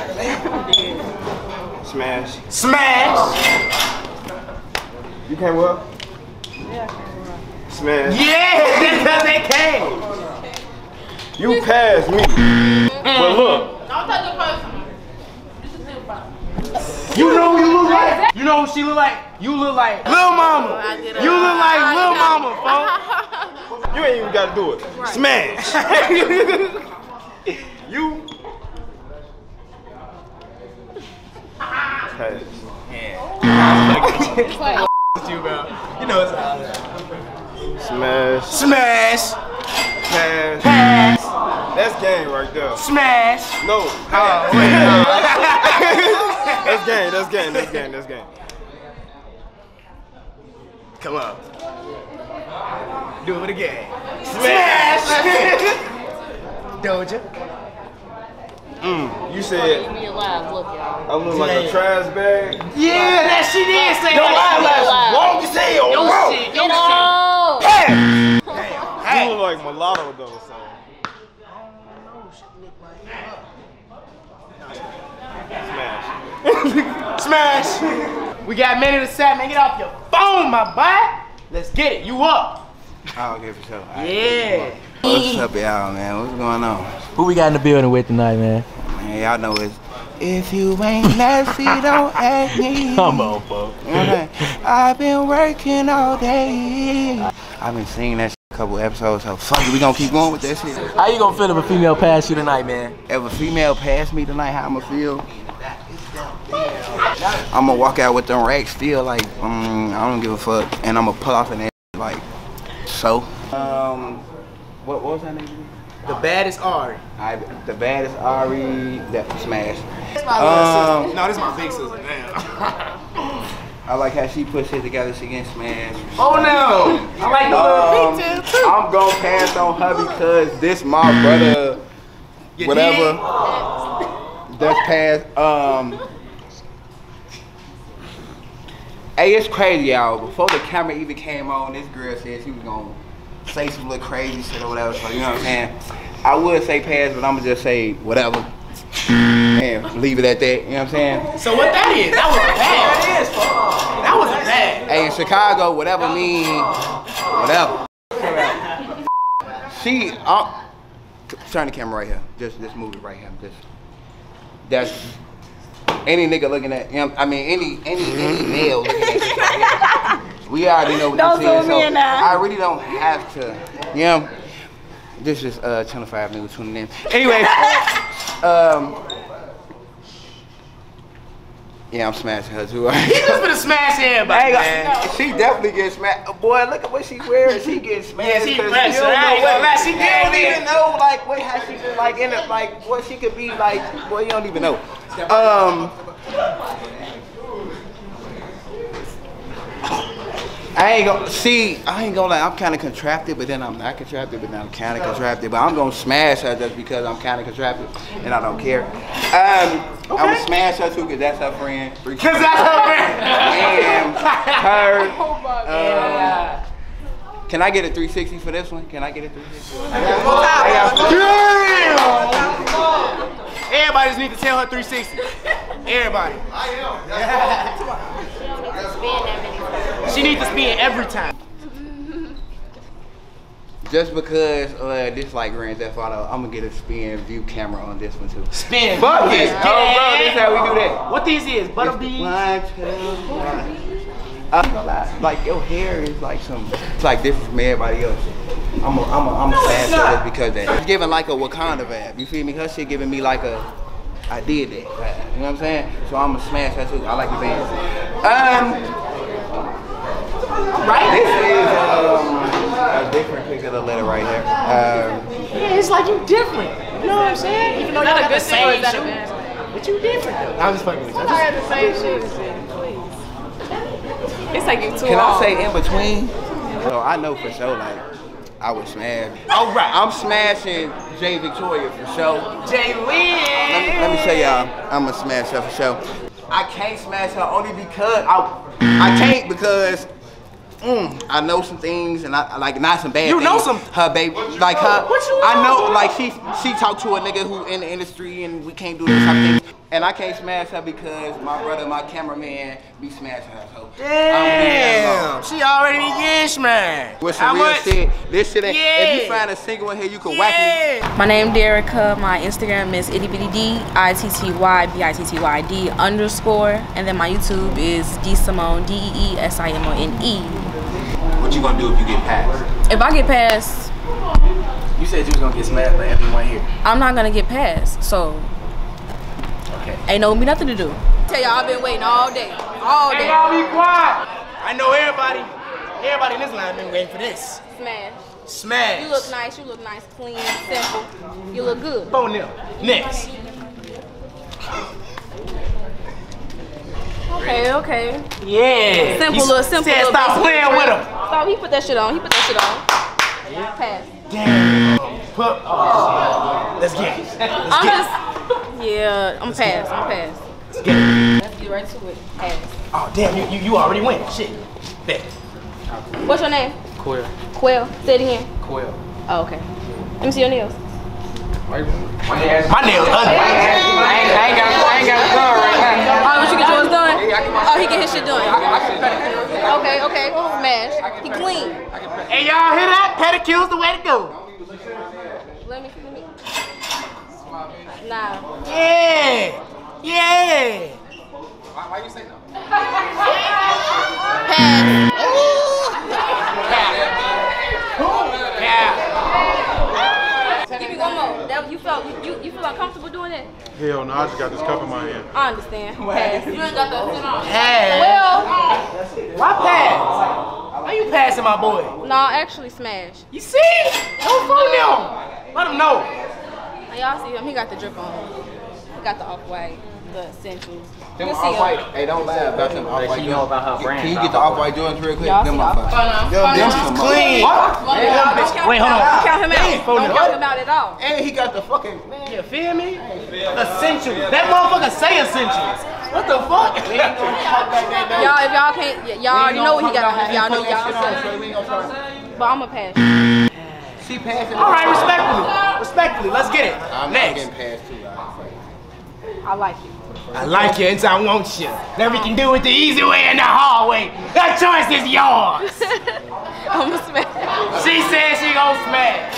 Smash. Smash. You can't what? Smash. Yeah, [laughs] because they came. You passed me. But look. Don't take it personal. This is still fine. You know who you look like? You know who she look like? You look like Lil Mama. You look like Lil Mama, [laughs] folks. You ain't even got to do it. Smash. [laughs] you. Pass. You, bro. You know it's all Smash. Smash. Pass. Pass. That's game right there. Smash. No. Oh, wait, [laughs] no. That's game. That's game. That's game. That's game. Come on. Do it again. Smash. [laughs] Doja. Mm, you said Give me a live look, y'all. I'm looking like a trash bag. Yeah, that shit is saying Your that. eyelash Long as hell, Your bro. shit, your shit. You look like Mulatto though, so. Smash. Smash. We got minute to set, man. Get off your phone, my boy. Let's get it. You up? Okay, for sure. All right. Yeah. What's up, y'all, man? What's going on? Who we got in the building with tonight, man? Man, y'all know it's if you ain't nasty, don't ask me. [laughs] Come on, folks. Okay. I've been working all day. I've been singing that shit a couple episodes, so fuck it, we gonna keep going with that shit. How you gonna feel if a female pass you tonight, man? If a female pass me tonight, how I'ma feel? I'ma walk out with them racks still like, mm, I don't give a fuck, and I'ma pull off an ass like, so. Um, what, what was that name? again? The baddest Ari. I, the baddest Ari that smashed. That's my little Um. No, this is my big sister. Damn. [laughs] I like how she puts it together. She getting smashed. Oh no! I like the Um, little pigtail too. I'm gonna pass on her because this my brother. You whatever. That's past. Um. Hey, it's crazy, y'all. Before the camera even came on, this girl said she was gonna say some little crazy shit or whatever. So you know what I'm saying? I would say pass, but I'm gonna just say whatever. And leave it at that. You know what I'm saying? So what that is? That was bad. That was a bad. Hey, in Chicago, whatever mean, whatever. She, uh, turn the camera right here. Just, move it right here. Just, that's any nigga looking at. You know, I mean, any, any, any male looking at this. We already know what Don't this is. So. I really don't have to. You know, this is uh, Channel Five niggas tuning in. Anyway, [laughs] um. Yeah, I'm smashing her too. [laughs] He just finna smash everybody, man. she definitely gets smashed. Boy, look at what she wearing. She gets [laughs] smashed. she 'cause fresh, don't know what- lie, she don't even know like what how she been like in it like what she could be like. Boy, you don't even know. Um. I ain't gonna see. I ain't gonna lie. I'm kind of contracted, but then I'm not contracted, but then I'm kind of contracted. But I'm gonna smash her just because I'm kind of contracted, and I don't care. Um, I'm gonna smash her too because that's her friend. Cause that's her friend. [laughs] And her. Yeah. [laughs] Um, can I get a 360 for this one? Can I get a 360? Damn. Everybody just need to tell her 360. Everybody. She needs to spin every time. Just because uh, this like Grand Theft Auto, I'm gonna get a spin view camera on this one too. Spin. Fuck it. Yeah. Oh, bro, this how we do that. What these is? Butterbean? One, two, one. I'm gonna lie, like your hair is like some, it's like different from everybody else. I'm a, I'm a, I'm a fast this because that. It's giving like a Wakanda vibe. You feel me? Her shit giving me like a, I did that. vibe. You know what I'm saying? So I'm gonna smash that too. I like the band. Um, Right? this is um, a different pick of the letter right here. Um, Yeah, it's like you different. You know what I'm saying? Even though y'all that a got the good thing same is that a shoes. But you different though. I'm just fucking with you. I had the same shoes. It's like you too Can long. I say in between? So I know for sure, like, I would smash. All right. I'm smashing Jay Victoria for sure. Jay Let me, let me show y'all. I'm gonna smash her for sure. I can't smash her only because I I can't because mm, I know some things and I like not some bad You things. know some- her baby like her. What you I know know? like she she talked to a nigga who in the industry and we can't do this type of thing. And I can't smash her because my brother, my cameraman, be smashing her. So I'm leaving that alone. Damn. She already be getting smashed. With How some real much? shit. This shit ain't. If you find a single in here, you can whack me. My name Derica. My Instagram is itty bitty d i t t y b i t t y d underscore, and then my YouTube is d simone d e e s i m o n e. What you gonna do if you get passed? If I get past, You said you was gonna get smashed by everyone here. I'm not gonna get past. So Okay. ain't no be nothing to do. Tell y'all I've been waiting all day, all Hey, day. y'all be quiet. I know everybody. Everybody in this line been waiting for this. Smash. Smash. You look nice. You look nice, clean, simple. You look good. Phone nil. Next. Okay, okay. Yeah. Simple little, simple Said little stop basic playing with him. Stop. He put that shit on. He put that shit on. Pass. Damn. Put, oh, shit. Let's get it. Let's I'm get just, yeah, I'm pass. I'm pass. Let's get it. Let's get right to it. Pass. Oh, damn, you, you, you already win. Shit. Bet. What's your name? Quill. Quill. Say it again. Quill. Oh, okay. Let me see your nails. My nails ugly. I ain't, I ain't got, I ain't got a gun right now. Oh, what you get yours done? Oh, he get his shit done. Okay, okay. Smash. He clean. Hey, y'all hear that? Pedicure's the way to go. Let me, let me. Nah. Yeah. Yeah. Why you say no? Give me one more. That you felt you, you, you feel uncomfortable doing that? Hell no, I just got this cup in my hand. I understand. Pass. You ain't got that shit on. Pass. Well, uh, Why pass? Why you passing my boy? no, actually smash. You see? No phone them. Let him know. Now, Y'all see him? He got the drip on. He got the off white, the essentials. Them can off-white, hey, don't laugh about them off-white she know about her brand, Can you get the off-white joints real quick? Y'all Them off- motherfuckers. Hold. Them Hold some Clean. Hey, don't count- Wait, hold on. Don't count him out. Don't count him out at all. And he got the fucking man. You feel me? Essentials. That motherfucker say essentials. What the fuck? Y'all, if y'all can't, y'all already know what he got. If y'all know y'all. But I'm a pass. She passing. All right, respectfully. Respectfully, let's get it. I'm, I'm Next. getting past too. I I like it. I like you and I want you. Now we can do it the easy way and the hard way. That choice is yours. [laughs] I'm a smash. She said she gonna smash.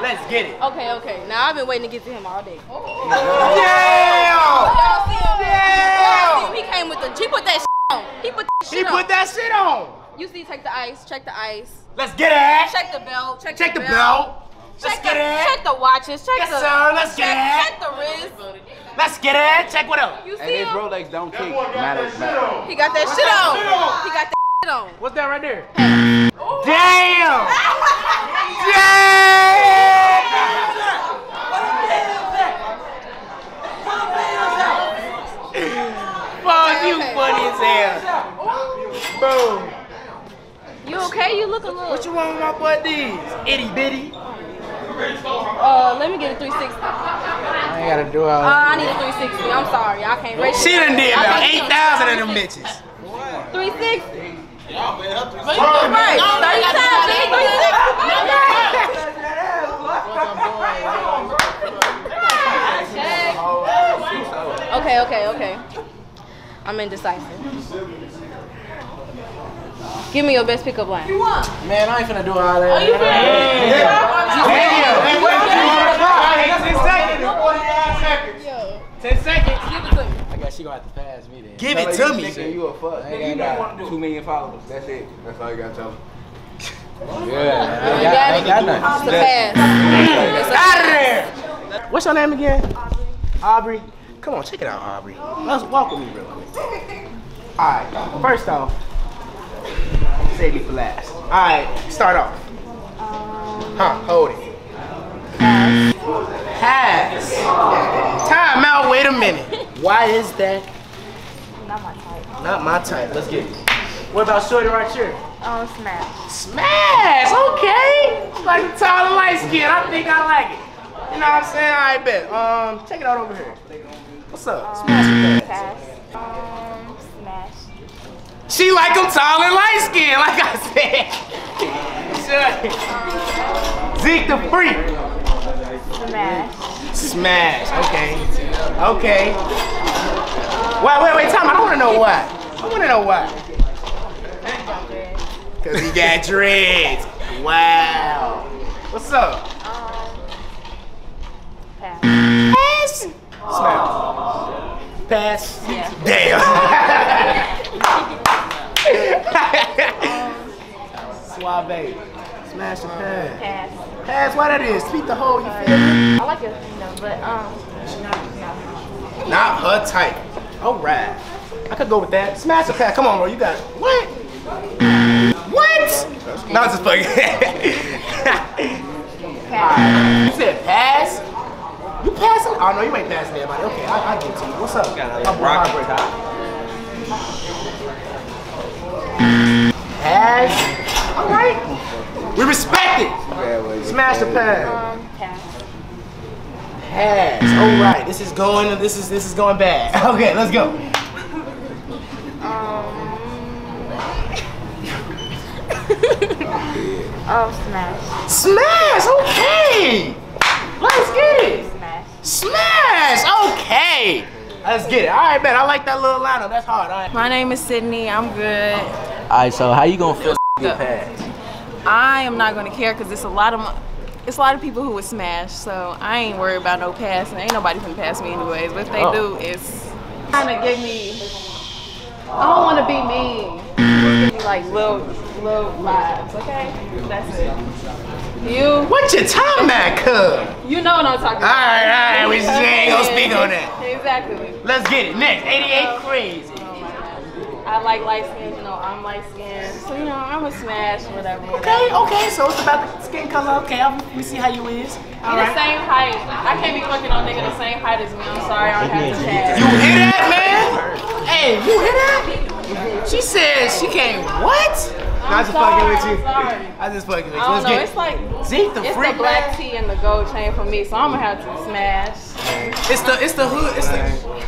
Let's get it. Okay, okay. Now I've been waiting to get to him all day. Yeah! Y'all see him? Yeah! See him? He came with the. He put that shit on. He put that shit He on. put that shit on. You see, take the ice. Check the ice. Let's get it. Check the belt. Check, Check the belt. Let's Check get the, it. check the watches. Check Yes, the. sir. Let's get check, it. check the wrist. Let's get it. Check what up. You see And this him? Rolex don't tick. Matter, matter. He got that shit on. He got that shit on. What's that right there? [laughs] Damn! Fuck you, funny as hell. Boom. You okay? You look a little. What you want with my butt these? Itty bitty. Uh, let me get a 360. Uh, I ain't gotta do all I need a 360. I'm sorry. I can't raise She done did about 8,000 of them bitches. 360. Right. Right. 30 times. G, 360. Okay, okay, okay. I'm indecisive. Give me your best pickup line. You want? Man, I ain't finna do all that. you Ten seconds. Give it to me. I guess she gonna have to pass me then. Give it to me. Nigga, you a fuck. I ain't got Two million followers. That's it. That's all you gotta tell him. Yeah, I ain't got, I got nothing. It's a pass. Out of there. What's your name again? Aubrey. Come on, check it out, Aubrey. Let's walk with me real quick. All right. First off, save me for last. All right. Start off. Huh? Hold it. Pass. Time out. Wait a minute. Why is that? Not my type. Not my type. Let's get it. What about Shorty right here? Oh, smash. Smash, okay. Like tall and light skin. I think I like it. You know what I'm saying? I bet. Um, check it out over here. What's up? Smash with. Pass. Um, smash. She like them tall and light skin, like I said. Zeke the freak. Smash. Smash. Okay. Okay. Wait, wait, wait, Tom. I don't want to know why. I want to know why. Cause he got dreads. Wow. What's up? Um, pass. Smash. Pass. Yeah. Damn. [laughs] Suave. Smash the pass. Pass. Pass, why that is? Speak the whole, you feel me? I like it, you know, but um, no. Not her type. Alright. I could go with that. Smash the pass. Come on, bro. You got it. What? What? No, I'm just fucking. Alright. [laughs] You said pass? You passing? Oh, no, you ain't passing everybody. Okay, I, I get to you. What's up? My boy Heartbreak Pass. Alright. We respect it. Smash the pass. Um, pass. Pass. All right. This is going. This is this is going bad. [laughs] Okay, let's go. [laughs] Oh, smash. Smash. Okay. Let's get it. Smash. Smash. Okay. Let's get it. All right, man. I like that little lineup. That's hard. All right. My name is Sydney. I'm good. All right, so how you gonna feel get passed? I am not gonna care because it's a lot of mo- it's a lot of people who would smash. So I ain't worried about no passing. Ain't nobody gonna pass me anyways. But if they Oh. do, it's kind of give me. I don't want to be mean. Give me like little little vibes. Okay, that's it. You What you talking about, cuz? you know what I'm talking about. All right, all right. We just ain't gonna speak on that. [laughs] Exactly. Let's get it. Next, 88 crazy. Oh I like light skin, you know, I'm light skinned. So, you know, I'm a smash, whatever. Okay, okay. So it's about the skin color. Okay, I'll, we see how you is. He All the right. same height. I can't be fucking on nigga the same height as me. I'm sorry, I don't have to pass. You hear that, man? Hey, you hear that? She said she can't. What? I'm I just sorry, fucking with I'm you. sorry. I just fucking with you. I don't Let's know. get It's like Zeke the it's freak the black man. tee and the gold chain for me, so I'm gonna have to smash. It's the it's the hood. It's the.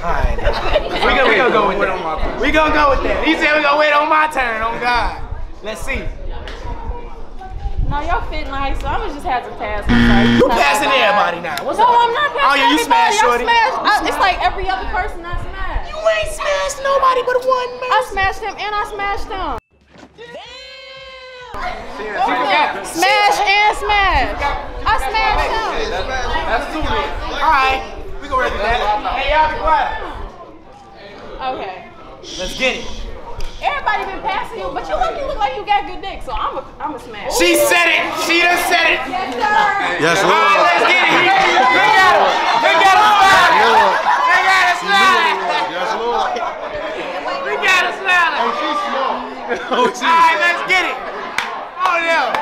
Alright. We gonna we gonna go with that. We gonna go with that. He said we gonna wait on my turn. On God. Let's see. No, y'all fit nice, so I'm gonna just have to pass. I'm. You It's passing everybody now. What's no, up? I'm not passing Oh, yeah, you everybody. smash, shorty. I smash. I, it's like every other person I smash. You ain't smashed nobody but one man. I smashed them and I smashed them. Smash and smash. I smashed them. That's two men. Alright. We gonna record that. Hey, y'all be quiet. Okay. Let's get it. Everybody been passing you, but you look, you look like you got good dick, so I'm a, I'm a smash. She said it. She done said it. Yes, sir. Yes, All right, let's get it. They got it. They got it smiling. They got it smiling. Yes, Lord. They got it smiling. Oh, she's small. Oh, All right, let's get it. Oh, yeah.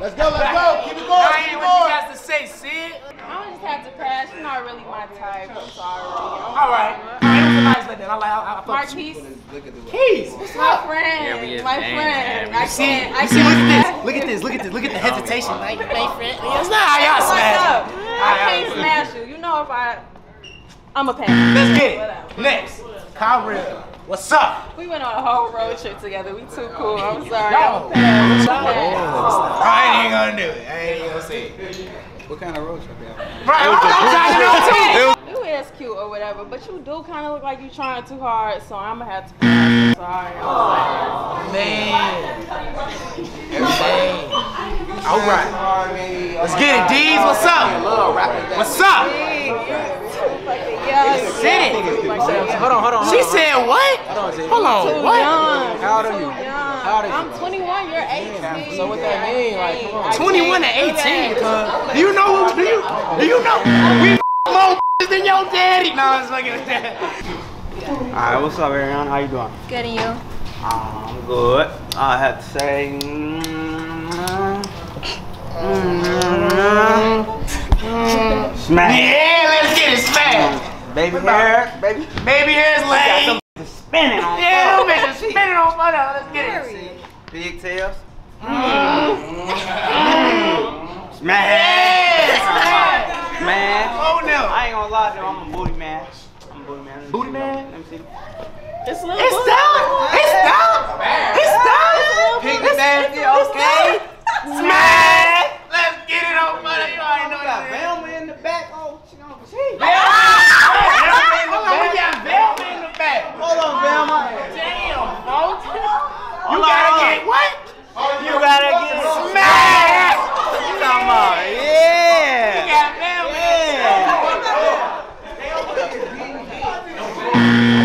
Let's go, let's go. Keep it going, I ain't what you going. got to say, Sid. I'm just have to pass. You're not really my type. I'm sorry. All right. All right, it was a nice like that. I like. I, I, I fuck with you. Marquise, Keys, what's my up? friend, Yeah, my gang, friend. man. I See, can't. I you see, look at this. Look at this. Look at this. Look at the hesitation. Like, hey, friend. That's not how y'all smash. I can't smash you. You know if I, I'm a pass. Let's get it. Next, Kyle What's up? We went on a whole road trip together. We too cool. I'm sorry. No. I'm a. I'm a pass. I ain't gonna do it. I ain't even gonna say it. What kind of road trip y'all? Right, I'm trying to know too. You is cute or whatever, but you do kind of look like you're trying too hard, so I'm gonna have to pass. I'm sorry. I'm Man. Man. All right. Let's get it, D's. What's up? What's up? Yeah, Sit. Hold on, hold on. She said what? Hold on. What? young. How old are you? How old is I'm 21. You're 18. So what that mean? Like, come on. I 21 to 18, do cuz. Do you know who? Do you? Do you know? We [laughs] more [laughs] than your daddy. No, I'm just looking at that. Alright, what's up, Ariana? How you doing? Good and you? I'm good. I have to say, mm, mm, smash. Yeah, let's get it smashed. Baby hair, baby. Baby hair's lame. Spinning on Yeah, them bitches spinning on fun. Let's get it. Pigtails. Mm. Mm. Smash. Yes. Smash. Oh no. I ain't gonna lie though, I'm a booty man. I'm a booty man. Let me Booty man? Let me see. It's little It's booty. done. It's done. It's done. Piggy basket, okay. Smash. Let's get it on fun. Know got that. Velma in the back. Oh, she gonna see. Hold on, we got Velma in the back. Hold on, Velma. Oh, damn, folks. You gotta get what? You gotta get Smash. You talking about? Yeah. We got Velma.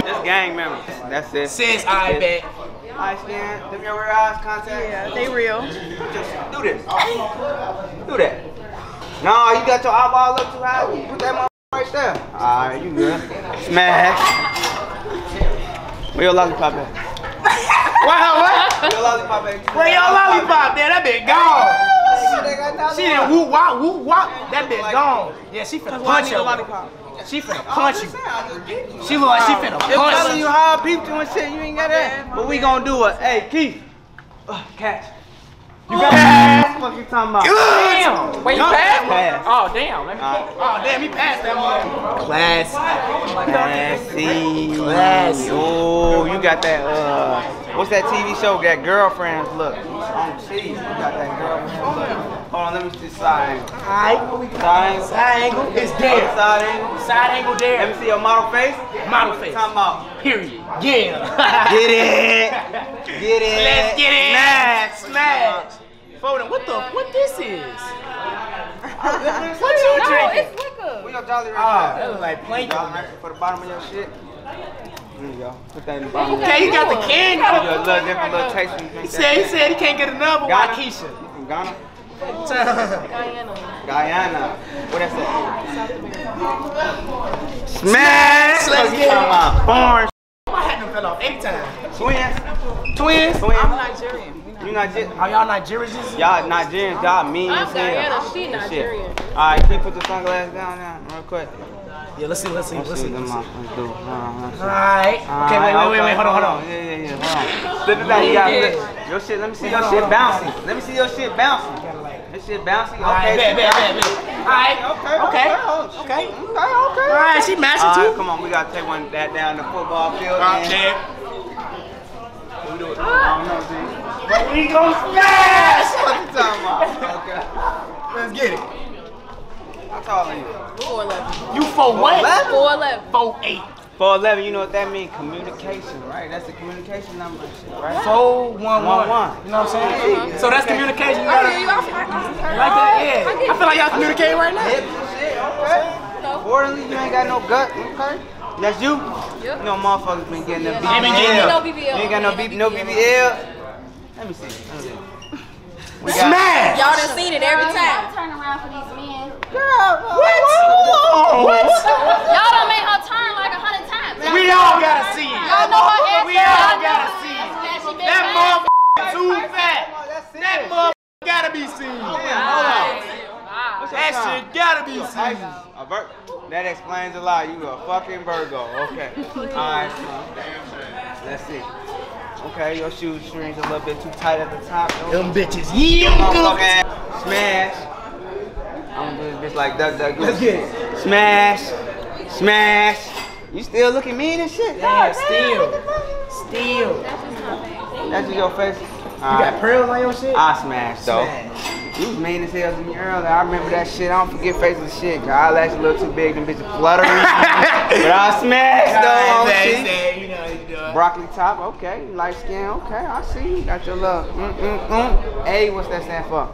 This gang members. That's it. Sis, I bet. Eye scan. Them your real eyes contact. Yeah, they real. Just do this. Do that. No, you got your eyeball up too high. Put that right there. Alright, you good. Smash. Where your lollipop at? [laughs] Wow, what? Where your lollipop at? Where your lollipop there? That bitch gone. She didn't whoop wop whoop wop. That bitch gone. Yeah, she finna punch you. She finna punch you. She look like she finna telling you you. how I peeped you and shit. You ain't got that. But we gonna do it. Hey, Keith. Uh, catch. You got pass. What you talking about? Damn. Wait, you No, passed? pass. Oh, damn. Let me Oh damn, he passed that one. Classy. Classy. Classy. Oh, you got that, uh, what's that TV show? That girlfriend's look. On cheese. You got that girlfriend's look. Hold on, let me see side angle. Alright. Side angle. Side angle is there. Side angle. Side angle there. Let me see your model face. Model face. Talking about. Period. Yeah. [laughs] Get it. Get it. Let's get it. Smash. Smash. Foden, what the what this is? What [laughs] What you No, drinking? it's liquor. Where your Jolly Rancher? Oh, that look like Jolly plankton. Rancher for the bottom of your shit. There you go. Put that in the bottom. Okay, he got the candy. Give you a little different little taste. He said he said he can't get another Ghana? Waukesha. You from Ghana? Guyana. Guyana. What that's that? Smash! Let's get it. talking about? Born. My hat done fell off every time. Twins. Twins? Twins. I'm Nigerian. You Nigerian? Are y'all Nigerians? Y'all Nigerians, y'all mean I'm as hell. Guyana. She Shit. Nigerian. Alright, can you put the sunglasses down now, real quick? Yeah, let's see, let's see, Let's let's see see. them Let's out. see. Let's do. it. Uh, let's see. Alright. Okay, wait, wait, wait, wait, hold on, hold on. Yeah, yeah, yeah, hold on. Flip it back, you got flip. Your shit, let me see your shit bouncing. Let me see your shit bouncing. This shit bouncing. Alright, Okay, bet, bet, bet, bet. Alright, Okay, okay, okay, okay. okay, okay. Alright, she matching All right, too. come on, we gotta take one that down the football field. Drop and- dead. I don't know, G. But we gon' smash! [laughs] What you talking about? Okay. Let's get it. How tall are you? 411. You for what? 411. Four eight. 411, you know what that means? Communication, right? That's the communication number, and shit, right? Four one one. One, one. You know what I'm saying? Uh-huh. So that's communication. You I gotta hear you. I feel like I'm you like that? Yeah. I feel like y'all communicating right now. Hips and shit, okay. Importantly, you ain't got no gut, okay? That's you? Yep. You know motherfuckers been getting the Yeah, BBL. You ain't got no, Yeah, no BBL. BBL? Let me see. Let me see. We Smash! Y'all done seen it every time. Turn around for these men. What? Y'all done made her turn like a hundred times. We all gotta see it. Y'all know her ass. We all gotta see it. She been That fat. motherfucker too fat. That's it. That motherfucker gotta be seen. Damn, hold on. What's your That sign? shit gotta be Pisces. seen. A Vir- that explains a lot. You a fucking Virgo. Okay. [laughs] Alright. Let's see. Okay, your shoe strings a little bit too tight at the top. though. Them bitches. Yeah. Motherfucking. Smash. I'm gonna do this bitch like duck duck goose. Let's get it. Smash. Smash. You still looking mean and shit? Yeah, God damn, still. what the fuck? Still. That's just your face. You got pearls on your shit? I smashed though. Smash. You was mean as hell to me earlier. I remember that shit. I don't forget faces and shit. Cause I lash a little too big, them bitches fluttering. [laughs] but I smashed though. Broccoli top, okay. Light skin, okay. I see you. Got your little mm mm mm. A, what's that stand for?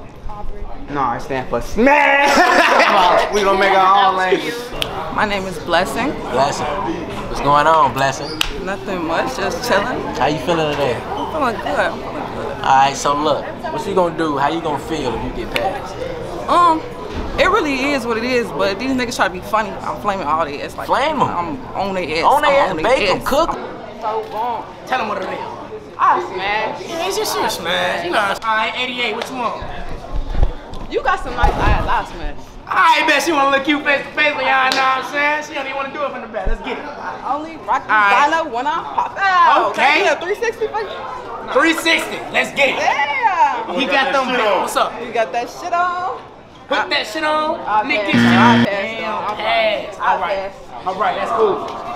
No, it stand for smash. [laughs] we gonna make our own language. My name is Blessing. Blessing. What's going on, Blessing? Nothing much, just chilling. How you feeling today? I'm feeling good. I'm feeling good. Alright, so look, what you gonna do? How you gonna feel if you get passed? Um, it really is what it is, but these niggas try to be funny. I'm flaming all their ass. Like, Flame 'em. I'm on their ass. On their I'm ass, bake 'em, cook 'em. So gone. Tell them what it is. I smash. Yeah, it's just shit smash. You know. Alright, 88, what you want? You got some nice eyes. I smash. I bet she wanna look you face to face when y'all know what I'm saying. She don't even wanna do it from the back. Let's get it. I only rock the Alright. designer when I pop out. Okay. I 360 for you? 360. Let's get it. Yeah. He got them. What's up? You got that shit on? Put that shit on. Nick pass. this shit on. pass. Damn, I'll pass. All right. pass. All right, that's cool.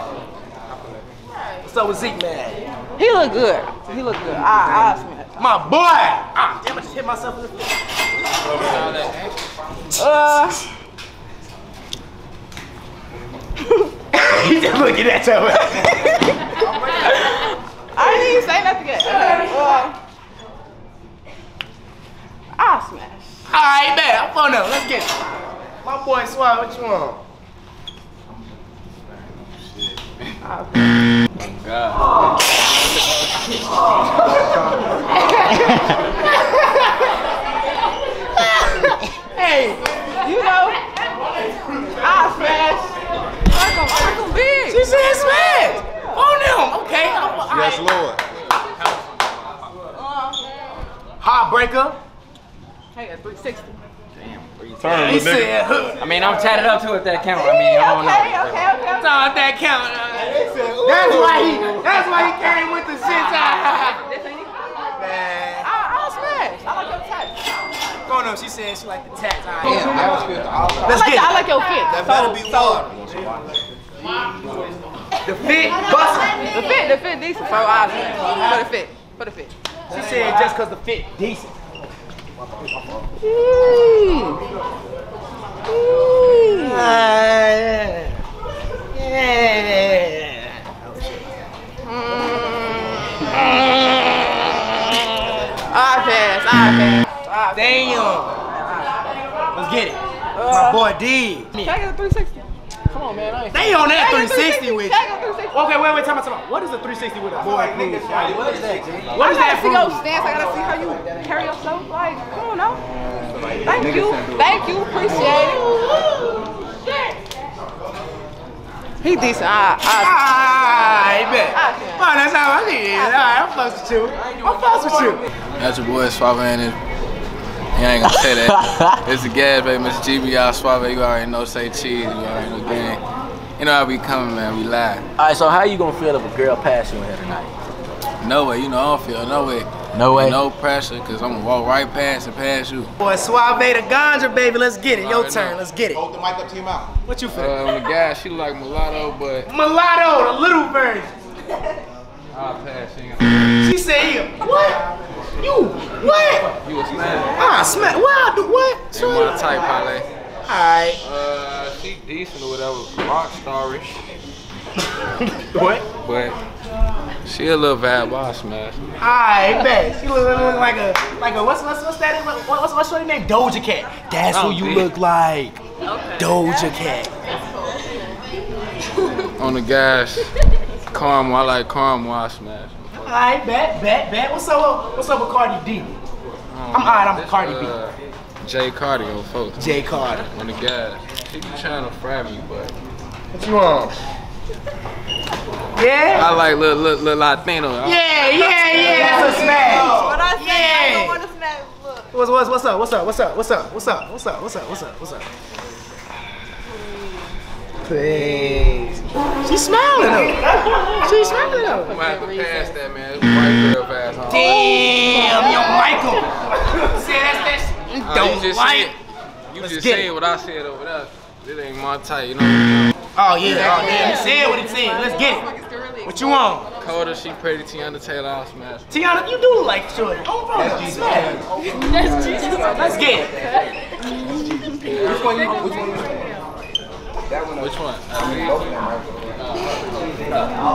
Up with Zeke, man? He look good. He look good. I, I. My boy. Ah, damn, I just hit myself in the face. Uh, [laughs] he just looking at you. I didn't even say nothing yet. Okay. Uh, I smash. All right, man. I'm on up. Let's get it. My boy Swag, what you want? Hey, You know, I smash. I'm, like I'm big. she said smash. On them. Okay. I'm, Yes, right. Lord. Heartbreaker. Hey, a 360. Turn, He said, huh. I mean, I'm tatted up too if that count. I mean, I don't Okay, know. okay, okay. Thought that count. uh, That's why he. That's why he came with the shit. [laughs] This ain't. I, I'll smash. I like your type. phone number. She said she like the tats. All right. Damn, I was fit all Let's I like, get I like your fit. That so, better be so, water. The fit, bustin'. The fit, the fit decent. So I for the fit, for the fit. She said just cause the fit decent. I pass, I pass. Damn. Let's get it. My boy D. Can I get a 360? Come on, man. I ain't They on that Can I get a 360 with you. Get a 360? Okay, wait, wait, time out, time out. What is a 360 with a boy crew? What is that, G? What is I that gotta see your for? stance. I gotta see how you carry yourself. Like, come on now. Thank you, thank you, appreciate it. He decent. I, I, ah, I bet. I can. Oh, that's how I need it. All right, I'm fucks with you. I'm fucks with you. That's your boy Suave and it. You ain't gonna say that. [laughs] it's the gas, baby. Mr. GBR Suave. You already know. Say cheese. You already know gang. You know how we coming, man. We live. All right, so how you gonna feel if a girl pass you in here tonight? No way. You know I don't feel no way. No way. No pressure, cause I'm gonna walk right past and pass you. Boy, Suave the ganja, baby. Let's get it. Your Alright, turn. now. Let's get it. Hold the mic up to your mouth. What you Uh, feel? on the gas, she look like Mulatto, but Mulatto, the little version. I'll pass. She ain't gonna- She said, yeah. what? You, what? You a smash. Ah, smack. What I do? What? Ain't my type, Halle. Alright. Uh, she decent or whatever, rock starish, [laughs] What? but she a little bad boss, smash. Alright, bet. She look, look like a, like a, what's, what's, what's that? What, what's, what's her name? Doja Cat. That's who you bitch. look like. Okay. Doja Cat. On the gas, caramel, I like caramel, I smash. Alright, bet, bet, bet. What's up, what's up with Cardi D? I'm alright, I'm a Cardi B. Jay Cardio, folks. Jay Cardi. On the gas. She be trying to fry me, but What you want? Yeah? I like little, little, little Latino. Yeah, yeah, yeah, that's a smash. What I say, Yeah. I don't want to smack. Look. What's, what's, what's up? What's up? What's up? What's up? What's up? What's up? What's up? What's up? What's up? Please. She's smiling though. She's smiling I'm though. gonna have to pass that, man. This white girl fast home. Damn, yo, Michael. See, that's that's. Uh, Don't you just like. said, you Let's just get said it. what I said over there. This ain't my type, you know. Oh yeah, oh damn. He said what he said. Let's get it. What you want? Coda, she pretty. Teyana Taylor, I'll smash. her. Teyana, you do like Shorty. Oh, bro, that's smash. That's Jesus. Let's get it. Which one you? Which one you? That one. Which one?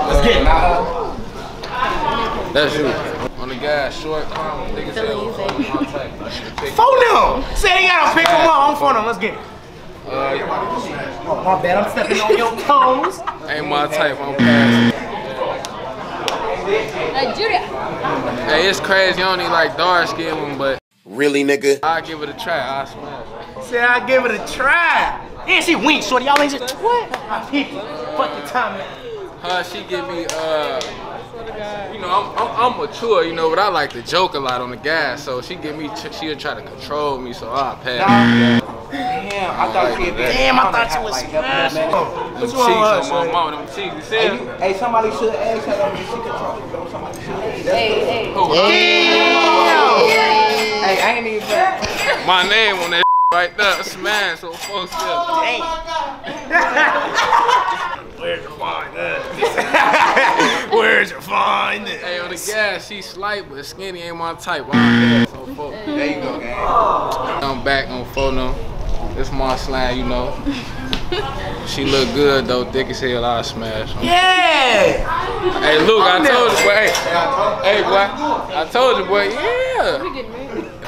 Let's get it. That's you. On the guy, short, calm, niggas say, my type. Phone them. Say they gotta pick them up on phone them. Let's get it. Uh, Oh, my bad. I'm stepping on your toes. [laughs] ain't my type, I'm passing. Nigeria. Hey, it's crazy, you don't need like dark skin one, but Really, nigga? I'll give it a try, I swear. smash. Said I give it a try. And she winked, shorty. Y'all ain't just what? My people. Fuck the time. Her, she give me, uh, you know, I'm, I'm, I'm mature, you know, but I like to joke a lot on the gas, so she give me, she'll try to control me, so I'll pass. Damn, I thought she had been. Damn, I thought you was like, oh, help her, smashed. man. Them What cheeks you want, on my shorty? mama, them cheeks, you see Hey, you- hey, somebody should ask her if she control you, though. Somebody should. Hey, hey. Oh, Who? Hey, I ain't even. My name on that right there, smash, so folks, yeah. Where'd you find that? Where'd you find it? Hey, on the gas, she slight, but skinny ain't my type. Why I'm so fuck. There you go, gang. I'm back on phono. This my slang, you know. She look good though, thick as hell. I smash. her. Yeah. Hey, look, I told you, boy. Hey, hey, boy. I told you, boy. Yeah.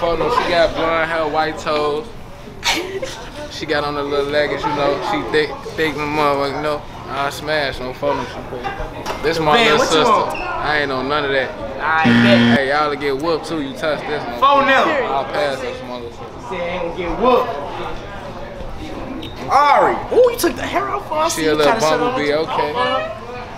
Phono, she got blonde hair, white toes. [laughs] She got on the little leggings, you know. She thick, thick and motherfucker, you know. I smash on. She pretty. This my Man, little sister. I ain't on none of that. I bet. Hey, y'all get whooped too. You touch this one. Phone them. I'll pass this mother. Say I ain't gonna get whooped. Ari. Oh, you took the hair off. She a you little tryna sit on bumblebee, okay.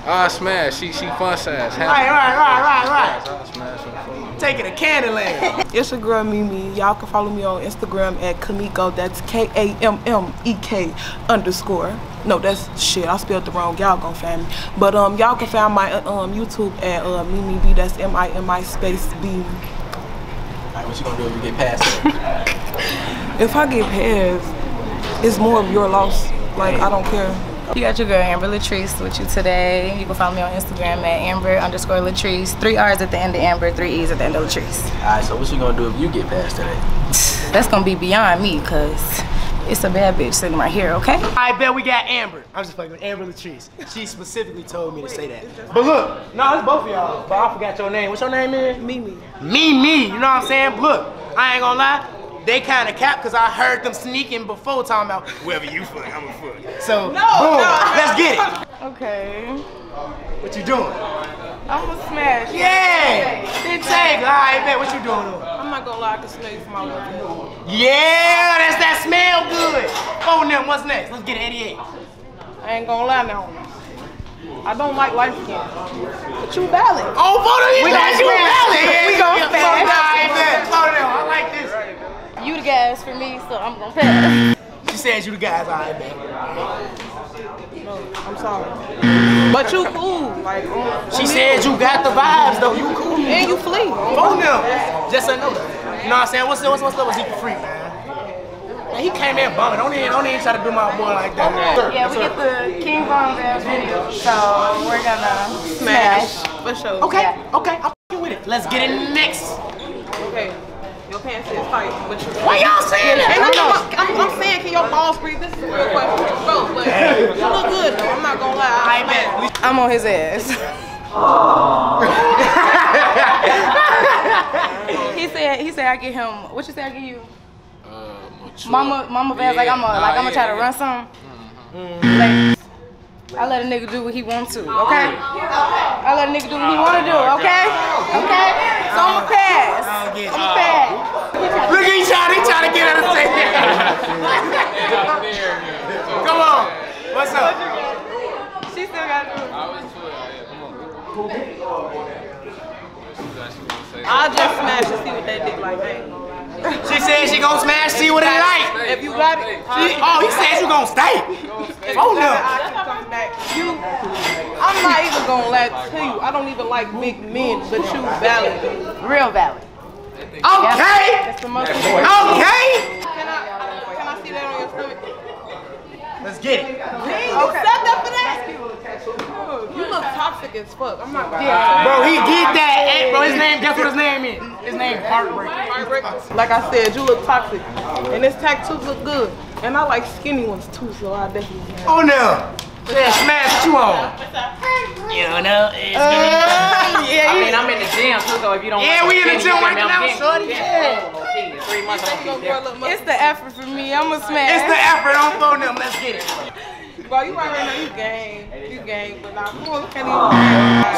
I smash. She she fun size. Right, right, right, right, right. I smash her. Taking a Candyland. It's your girl Mimi. Y'all can follow me on Instagram at Kamiko. That's K A M M E K underscore. No, that's shit. I spelled the wrong. Y'all gonna find me. But um, y'all can find my uh, um YouTube at uh, Mimi B. That's M I M I space B. Like, what you gonna do if you get past it? If I get past, it's more of your loss. Like I don't care. You got your girl Amber Latrice with you today. You can follow me on Instagram at Amber underscore Latrice. Three R's at the end of Amber, three E's at the end of Latrice. Alright, so what you gonna do if you get past today? [sighs] That's gonna be beyond me, cause it's a bad bitch sitting right here, okay? I bet we got Amber. I'm just fucking with Amber Latrice. She specifically told me to say that. But look, no, it's both of y'all. But I forgot your name. What's your name, man? Mimi. Mimi, you know what I'm saying? Look, I ain't gonna lie. They kind of capped because I heard them sneaking before talking about whoever you fuck, I'm a fuck. So, boom, let's get it. Okay. What you doing? I'm gonna smash. Yeah! Then take. All right, bet. What you doing? though? I'm not gonna lie, I can smell you from my love. Yeah, that's that smell good. Oh, now what's next? Let's get it, 88. I ain't gonna lie now. I don't like life again. But you valid. Oh, photo you We gon' you valid. We gon' Yeah, smash. All right, bet. Photo. I like this. You the gas for me, so I'm gonna pass. [laughs] She says you the guys. All right, bet. I'm sorry. But you cool. Like um, She said you got the vibes though. You cool. And you flee. Phone them. Just a note. You know what I'm saying? What's what's what's up with Zeke Free, man? Man, he came in bumming. Don't even don't even try to do my boy like that. Man. Yeah, we get the King Von Bear video, so we're gonna smash. For sure. Okay, okay, I'm with it. Let's get it next. Okay. Your pants is tight, but you. Why y'all saying that? And I know. I'm, I'm, I'm saying, can your balls breathe? This is a real question. Bro, but you look good though. I'm not gonna lie. I bet. I'm on his ass. [laughs] [laughs] he said he said I get him what you say I give you? Mama Mama Vance like I'm a like I'm gonna try to run some. Like, I let a nigga do what he wants to, okay? Oh. I let a nigga do what he wanna do, okay? Okay? So I'ma pass. I'ma pass. Look at each other. He trying to get her to say that. Come on. What's up? She still got to do it. I'll just smash and see what that dick like. I ain't gonna lie. She said she gonna smash, see what it like. If you got it, She, oh, he said you gonna stay. If Phone you got it, them. I keep coming back. You, I'm not even gonna lie to you. I don't even like big men, but you valid. Real valid. Okay. That's the most Okay. important. Can I, can I see that on your stomach? Let's get it. Hey, you set up for that? You look toxic as fuck. I'm not gonna Bro, he did that. Hey, bro, his name, guess what his name is? His name Heartbreak. Heartbreak. Like I said, you look toxic. And his tattoos look good. And I like skinny ones too, so I definitely can. Oh no. Yeah, smash what you on. You know, it's uh, yeah, I mean, I'm in the gym too, so if you don't Yeah, want we in the gym you working out, be shorty. skinny. Yeah. Three months I'm gonna be there. It's the effort for me. I'm a smash. It's the effort on phone them. Let's get it. Bro, you already know you gang. You gang, but nah, come on, you can't even.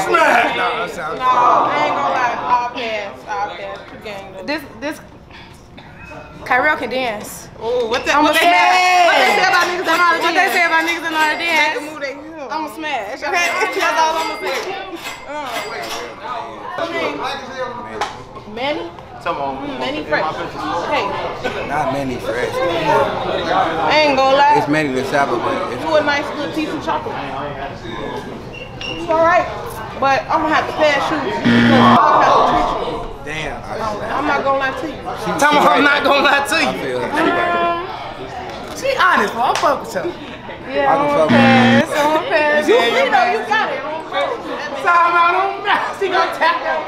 Smash. No, that sounds No, I ain't gonna lie. I'll pass. I'll pass. You gang. though. This this Kyrell can dance. Oh, what that? I'm a What they smash. say? What they say about niggas that know how to What they say about niggas that know how to They dance? can move their hips. I'm a smash. Okay, Okay, that's all I'm gonna say. Uh. Manny? Come on. Mm, Manny Fresh. Hey, Not many fresh. I ain't gonna lie. It's many the Saba, but it's You a nice little piece of chocolate. It's alright, but I'm gonna have to pass you because I'll have to treat you. Damn. I'm not gonna lie to you. Tell me I'm not gonna lie to I you. feel her. She honest, bro. I fuck with her. Yeah, I can I'm fuck a with pass. I'm a pass. You You know you got it. Time out on that. She gonna tap that.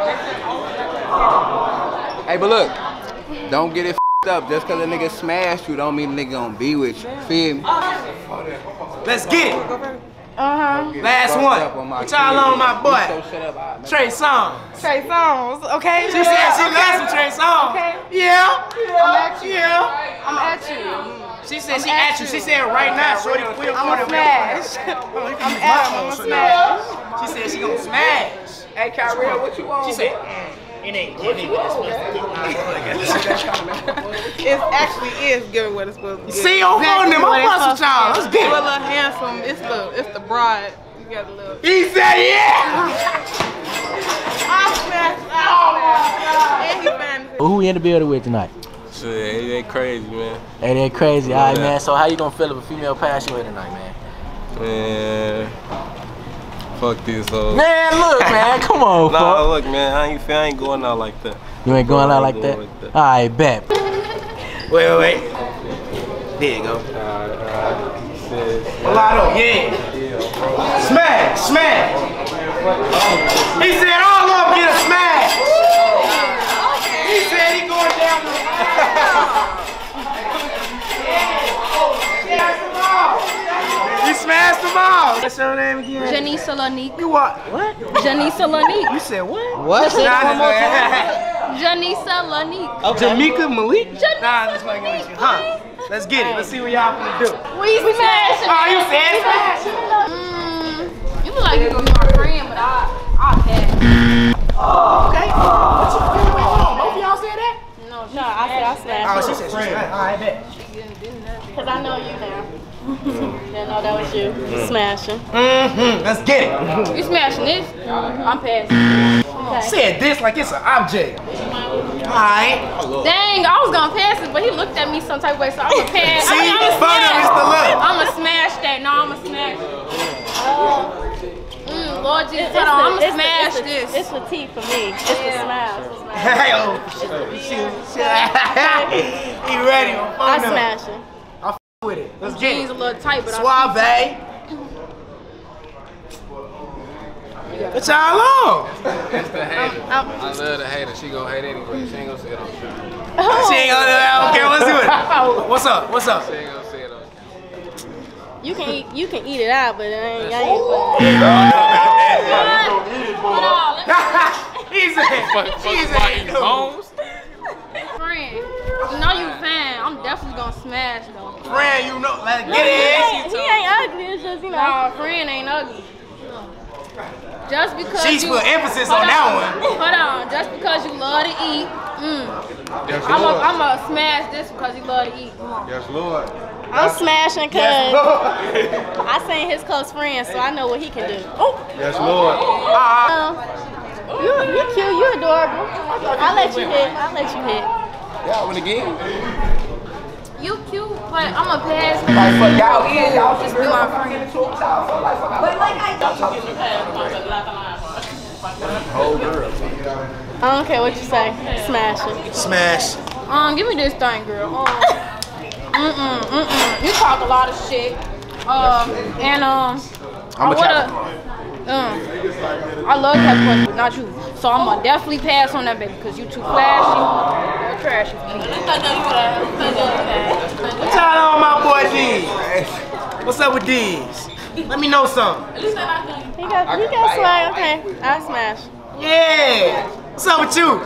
Hey, but look, don't get it up. Just cause a nigga smashed you, don't mean a nigga gonna be with you. Feel me? Let's get it. Uh-huh. Last one. up on What y'all on my kids. boy? So shut Trey Songz. Trey Songz. Okay. She said she loves some Trey Songz. Okay. Yeah. I'm at you. Yeah. I'm at you. She said I'm she at at you. you. She said right now, shorty, we'll I'm put a smash. I'm at I'm a smash. She said she gonna smash. Hey, Kyrell, what you want? She said, it ain't It actually is giving what it's supposed to give. See, I'm on them. I'm fucking with y'all. Let's You get a it. little handsome. It's the it's the bride. You got a little. He said, yeah. I smash. I smash. And he fine. Who we in the building with tonight? Shit, it ain't crazy, man. Hey, that crazy. All right, Yeah. man. So how you gonna feel if a female pass you here tonight, man? Man, fuck these hoes. Man, look, [laughs] man. Come on, Nah, fuck. look, man. I ain't, I ain't going out like that. You ain't going out like that? I bet. Wait, wait, wait. There you go. Mulatto, yeah. Smash, smash. He said all of them get a smash. He said he going down smashed them all. What's your name again? Janisa Lanique. You what? What? Janisa Lanique. You said what? What? Say it Nah, one more this- time. Janisa Lanique. Jamaica Malik? Janisa Nah, this one with you. Huh? Let's get it. Let's see what y'all gonna do. We smashing. Oh, you said smash. Mm, you look like you're gonna be my friend, but I, I'll pass. Oh, okay. What you wait, hold on. Both of y'all said that? No, no, I said I smashed. Oh, she said she smashed. All right, bet. Cause I know you now. Didn't know that was you. Mm. Smashing. Mm-hmm. Let's get it. You smashing this? I'm passing. Okay. Said this like it's an object. Alright. Dang, I was gonna pass it, but he looked at me some type of way, so I'm gonna [laughs] pass. See? I mean, I'm gonna smash. the look. I'm gonna smash that. No, I'm gonna smash. Mm, Lord Jesus, It's hold on, I'm gonna it's the- smash it's the- this. It's the T for me. It's the smile. It's the smile. Hey, oh, shoot, shoot. [laughs] he ready. I'm I phone smash it. I f with it. Let's Those get jeans it. a little tight, but Suave. I. What y'all on? It's the um, hater. I'm- I love the hater. She gonna hate anyway. She ain't gonna say it on oh. She ain't gonna do that. Okay, let's do it. Oh. What's up? What's up? She ain't gonna say it on You can eat. You can eat it out, but it ain't. I ain't [laughs] he said, Fuck, he fuck about said, eating bones. Friend, you know you fan. I'm definitely gonna smash though. Friend, you know, let's he, get it. ain't, he ain't ugly. It's just you know. Nah, friend ain't ugly. Just because She's you, put emphasis Hold on that one. [laughs] Hold on, just because you love to eat, mm, Yes, I'm Lord. a, I'm a smash this because you love to eat. Yes, Lord. I'm smashing because Yes, [laughs] I seen his close friend, so I know what he can do. Oh, Yes, Lord. um, you you cute. You adorable. I'll let you hit. I'll let you hit. Yeah, when again. You cute, but I'm a pass. Like, fuck y'all in, y'all Just be my friend. Whole girl. I don't care what you say. Smash it. Smash. Um, give me this thing, girl. Um, [laughs] mm-mm, mm-mm. You talk a lot of shit. Um, and um, I'm a I woulda- Um, I love Capricorn, not you. So I'm gonna definitely pass on that baby because you too flashy. You're trashy for me. What y'all on my boy D's? What's up with D's? Let me know something. He got he got swag. Okay, I smash. Yeah. What's up with you?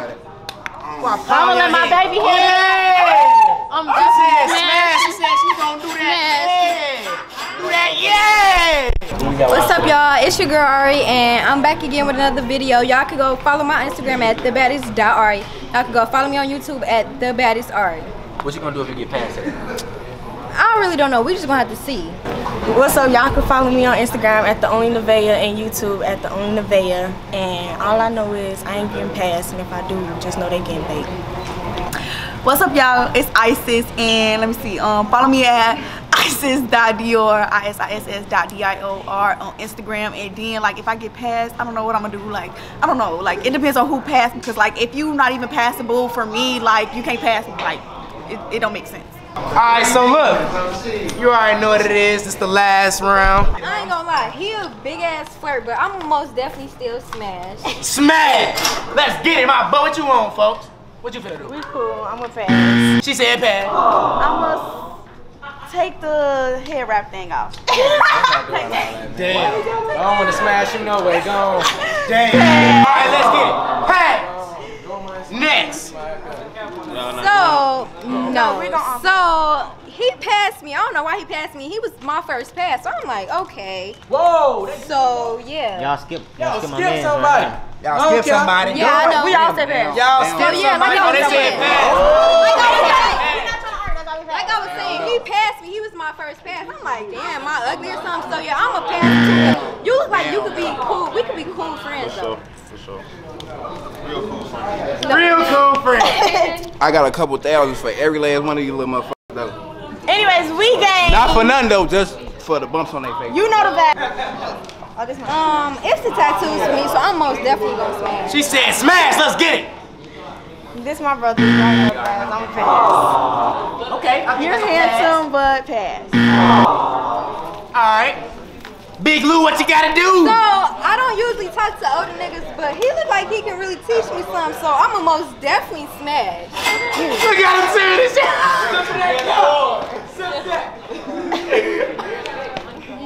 I'm gonna let my baby hit it. Yeah. I'm She just said smash. smash. She said she gonna do that. Yeah. Do that. Yeah. What's up, y'all? It's your girl Ari, and I'm back again with another video. Y'all can go follow my Instagram at thebaddest.ari. Y'all can go follow me on YouTube at thebaddestari. What you gonna do if you get past it? I really don't know. We just gonna have to see. What's up? Y'all can follow me on Instagram at the only Nevaeh and YouTube at the only Nevaeh. And all I know is I ain't getting passed, and if I do, just know they getting paid. What's up, y'all? It's Isis, and let me see. Um, follow me at isis.dior, I-S-I-S-S.D-I-O-R on Instagram. And then, like, if I get passed, I don't know what I'm gonna do. Like, I don't know. Like, it depends on who passed because, like, if you not even passable for me, like, you can't pass me. Like, it, it don't make sense. Alright, so look. You already know what it is. It's the last round. I ain't gonna lie, he a big ass flirt, but I'm most definitely still smashed. [laughs] Smash! Let's get it, my boy. What you want, folks? What you finna do? We cool. I'm gonna pass. She said pass. I'm gonna take the hair wrap thing off. [laughs] Damn. I don't want to smash you no way. Go on. Damn. Alright, let's get it. Pass. Oh. Next. So no, so he passed me. I don't know why he passed me. He was my first pass, so I'm like, okay. Whoa. So yeah. Y'all skip. Y'all Y'all skip my skip man. somebody. Right Y'all skip Okay. somebody. Yeah, I know. We all said pass. Y'all So skip oh, yeah, like somebody. I Oh, was saying. Like I was saying. Like I was saying, he passed me. He was my first pass. I'm like, damn, am I ugly or something? So yeah, I'm a pass too. You look like you could be cool. We could be cool friends though. For sure. Real cool friend. Real [laughs] cool friend. I got a couple thousands for every last one of you little motherfuckers though. Anyways, we game. Not for none though, just for the bumps on their face. You know the back. Oh, this one. Um, it's the tattoos for me, so I'm most definitely gonna smash. She said smash. Let's get it. This my brother. Right here, guys. I'm a pass. Okay, I think You're that's a pass. handsome, but pass. All right. Big Lou, what you gotta do? So I don't usually talk to older niggas, but he look like he can really teach me something. So I'ma most definitely smash. Look at him saying this shit.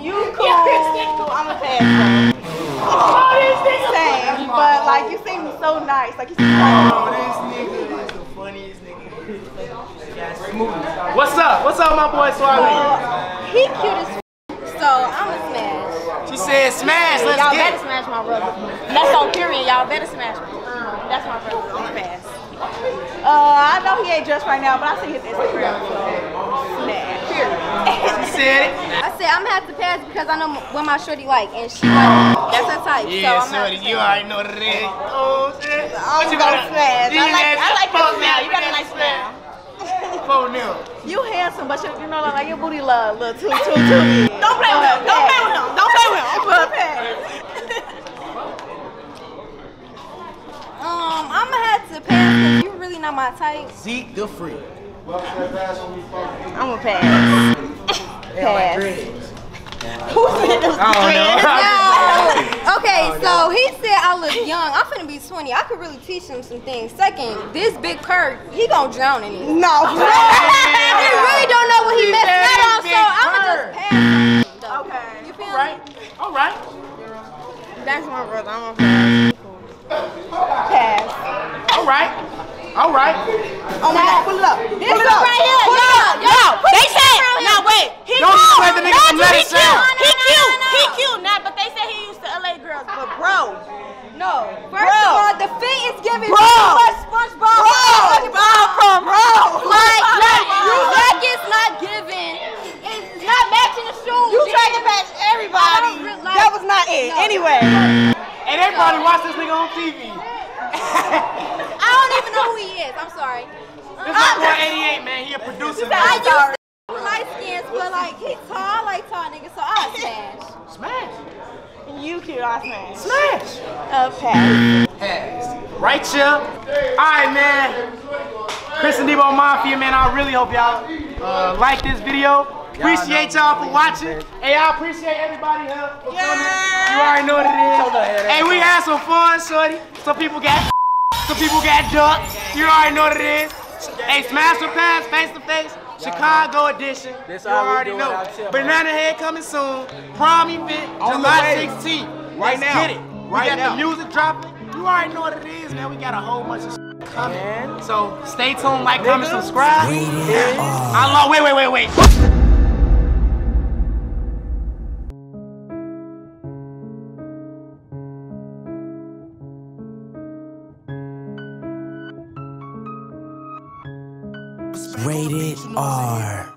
You cool. I'm a pass. Same, but like you seem so nice. Like you seem like. Oh, this nigga is the funniest nigga. What's up? What's up, my boy Suave? He cute as f- so I'ma smash. She said smash, let's y'all get better it. smash my brother. That's on period. Y'all better smash me. That's my brother. I'm a pass. Uh, I know he ain't dressed right now, but I see his Instagram. So, nah, period. She [laughs] said it. I said I'm gonna have to pass because I know what my shorty like, and she like that's her type. Yeah, so I'm sorry, you already know what it is. Oh, shit. I'm gonna smash. I like, I like your smile. You got a nice smile. You handsome, but you, you know, like your booty love, little too, too, too. Don't play with him. Don't play with him. Don't play with him. But pass. Um, I'm gonna have to pass because not my type. Zeke the freak. I'm a pass. pass. Who said them I. No. [laughs] Okay, so he said I look young. I'm finna be 20. I could really teach him some things. Second, this big Kurt, he gonna drown in it. No. [laughs] he really don't know what he, He messed up, big so I'ma just pass. Okay. You feel All right. All right. That's my brother. I'm a pass. Pass. All right. All right. Oh my God, pull it up. This pull it up. right here, Pull it up. yo, No, they said. No, wait. He Don't cute. let the nigga No, from Let he It cute. Sound. He No, no, cute. no, no, He cute. Not, but they said he used to LA girls. But bro, No. First Bro. of all, the feet is giving Bro. too much SpongeBob. bro, bro, bro. Like, like, you jacket's not giving. It's not matching the shoes. You tried to match everybody. I don't re- like- that was not it. No. Anyway. And they probably watch this nigga on TV. [laughs] I don't even know who he is. I'm sorry. This my boy 88, man. He a producer, I man. used to light skins, but like he tall, like tall niggas, so I smash. Smash. You cute, I smash. Smash. A pass. Pass. Right here. All right, man. Chris and Debo Mafia, man. I really hope y'all uh, like this video. Appreciate y'all for watching. Hey, I appreciate everybody here for coming. You already know what it is. Hey, we had some fun, shorty. Some people got [laughs] some people got ducked. You already know what it is. Hey, smash the pass, face to face. Chicago edition. This you already know. out here, man. Banana Head coming soon. Prom event, July way. 16th. Right Let's now. get it. Right we got now. the music dropping. You already know what it is, man. We got a whole bunch of coming. So stay tuned, like, comment, subscribe. I love. Wait, wait, wait, wait. Rated R.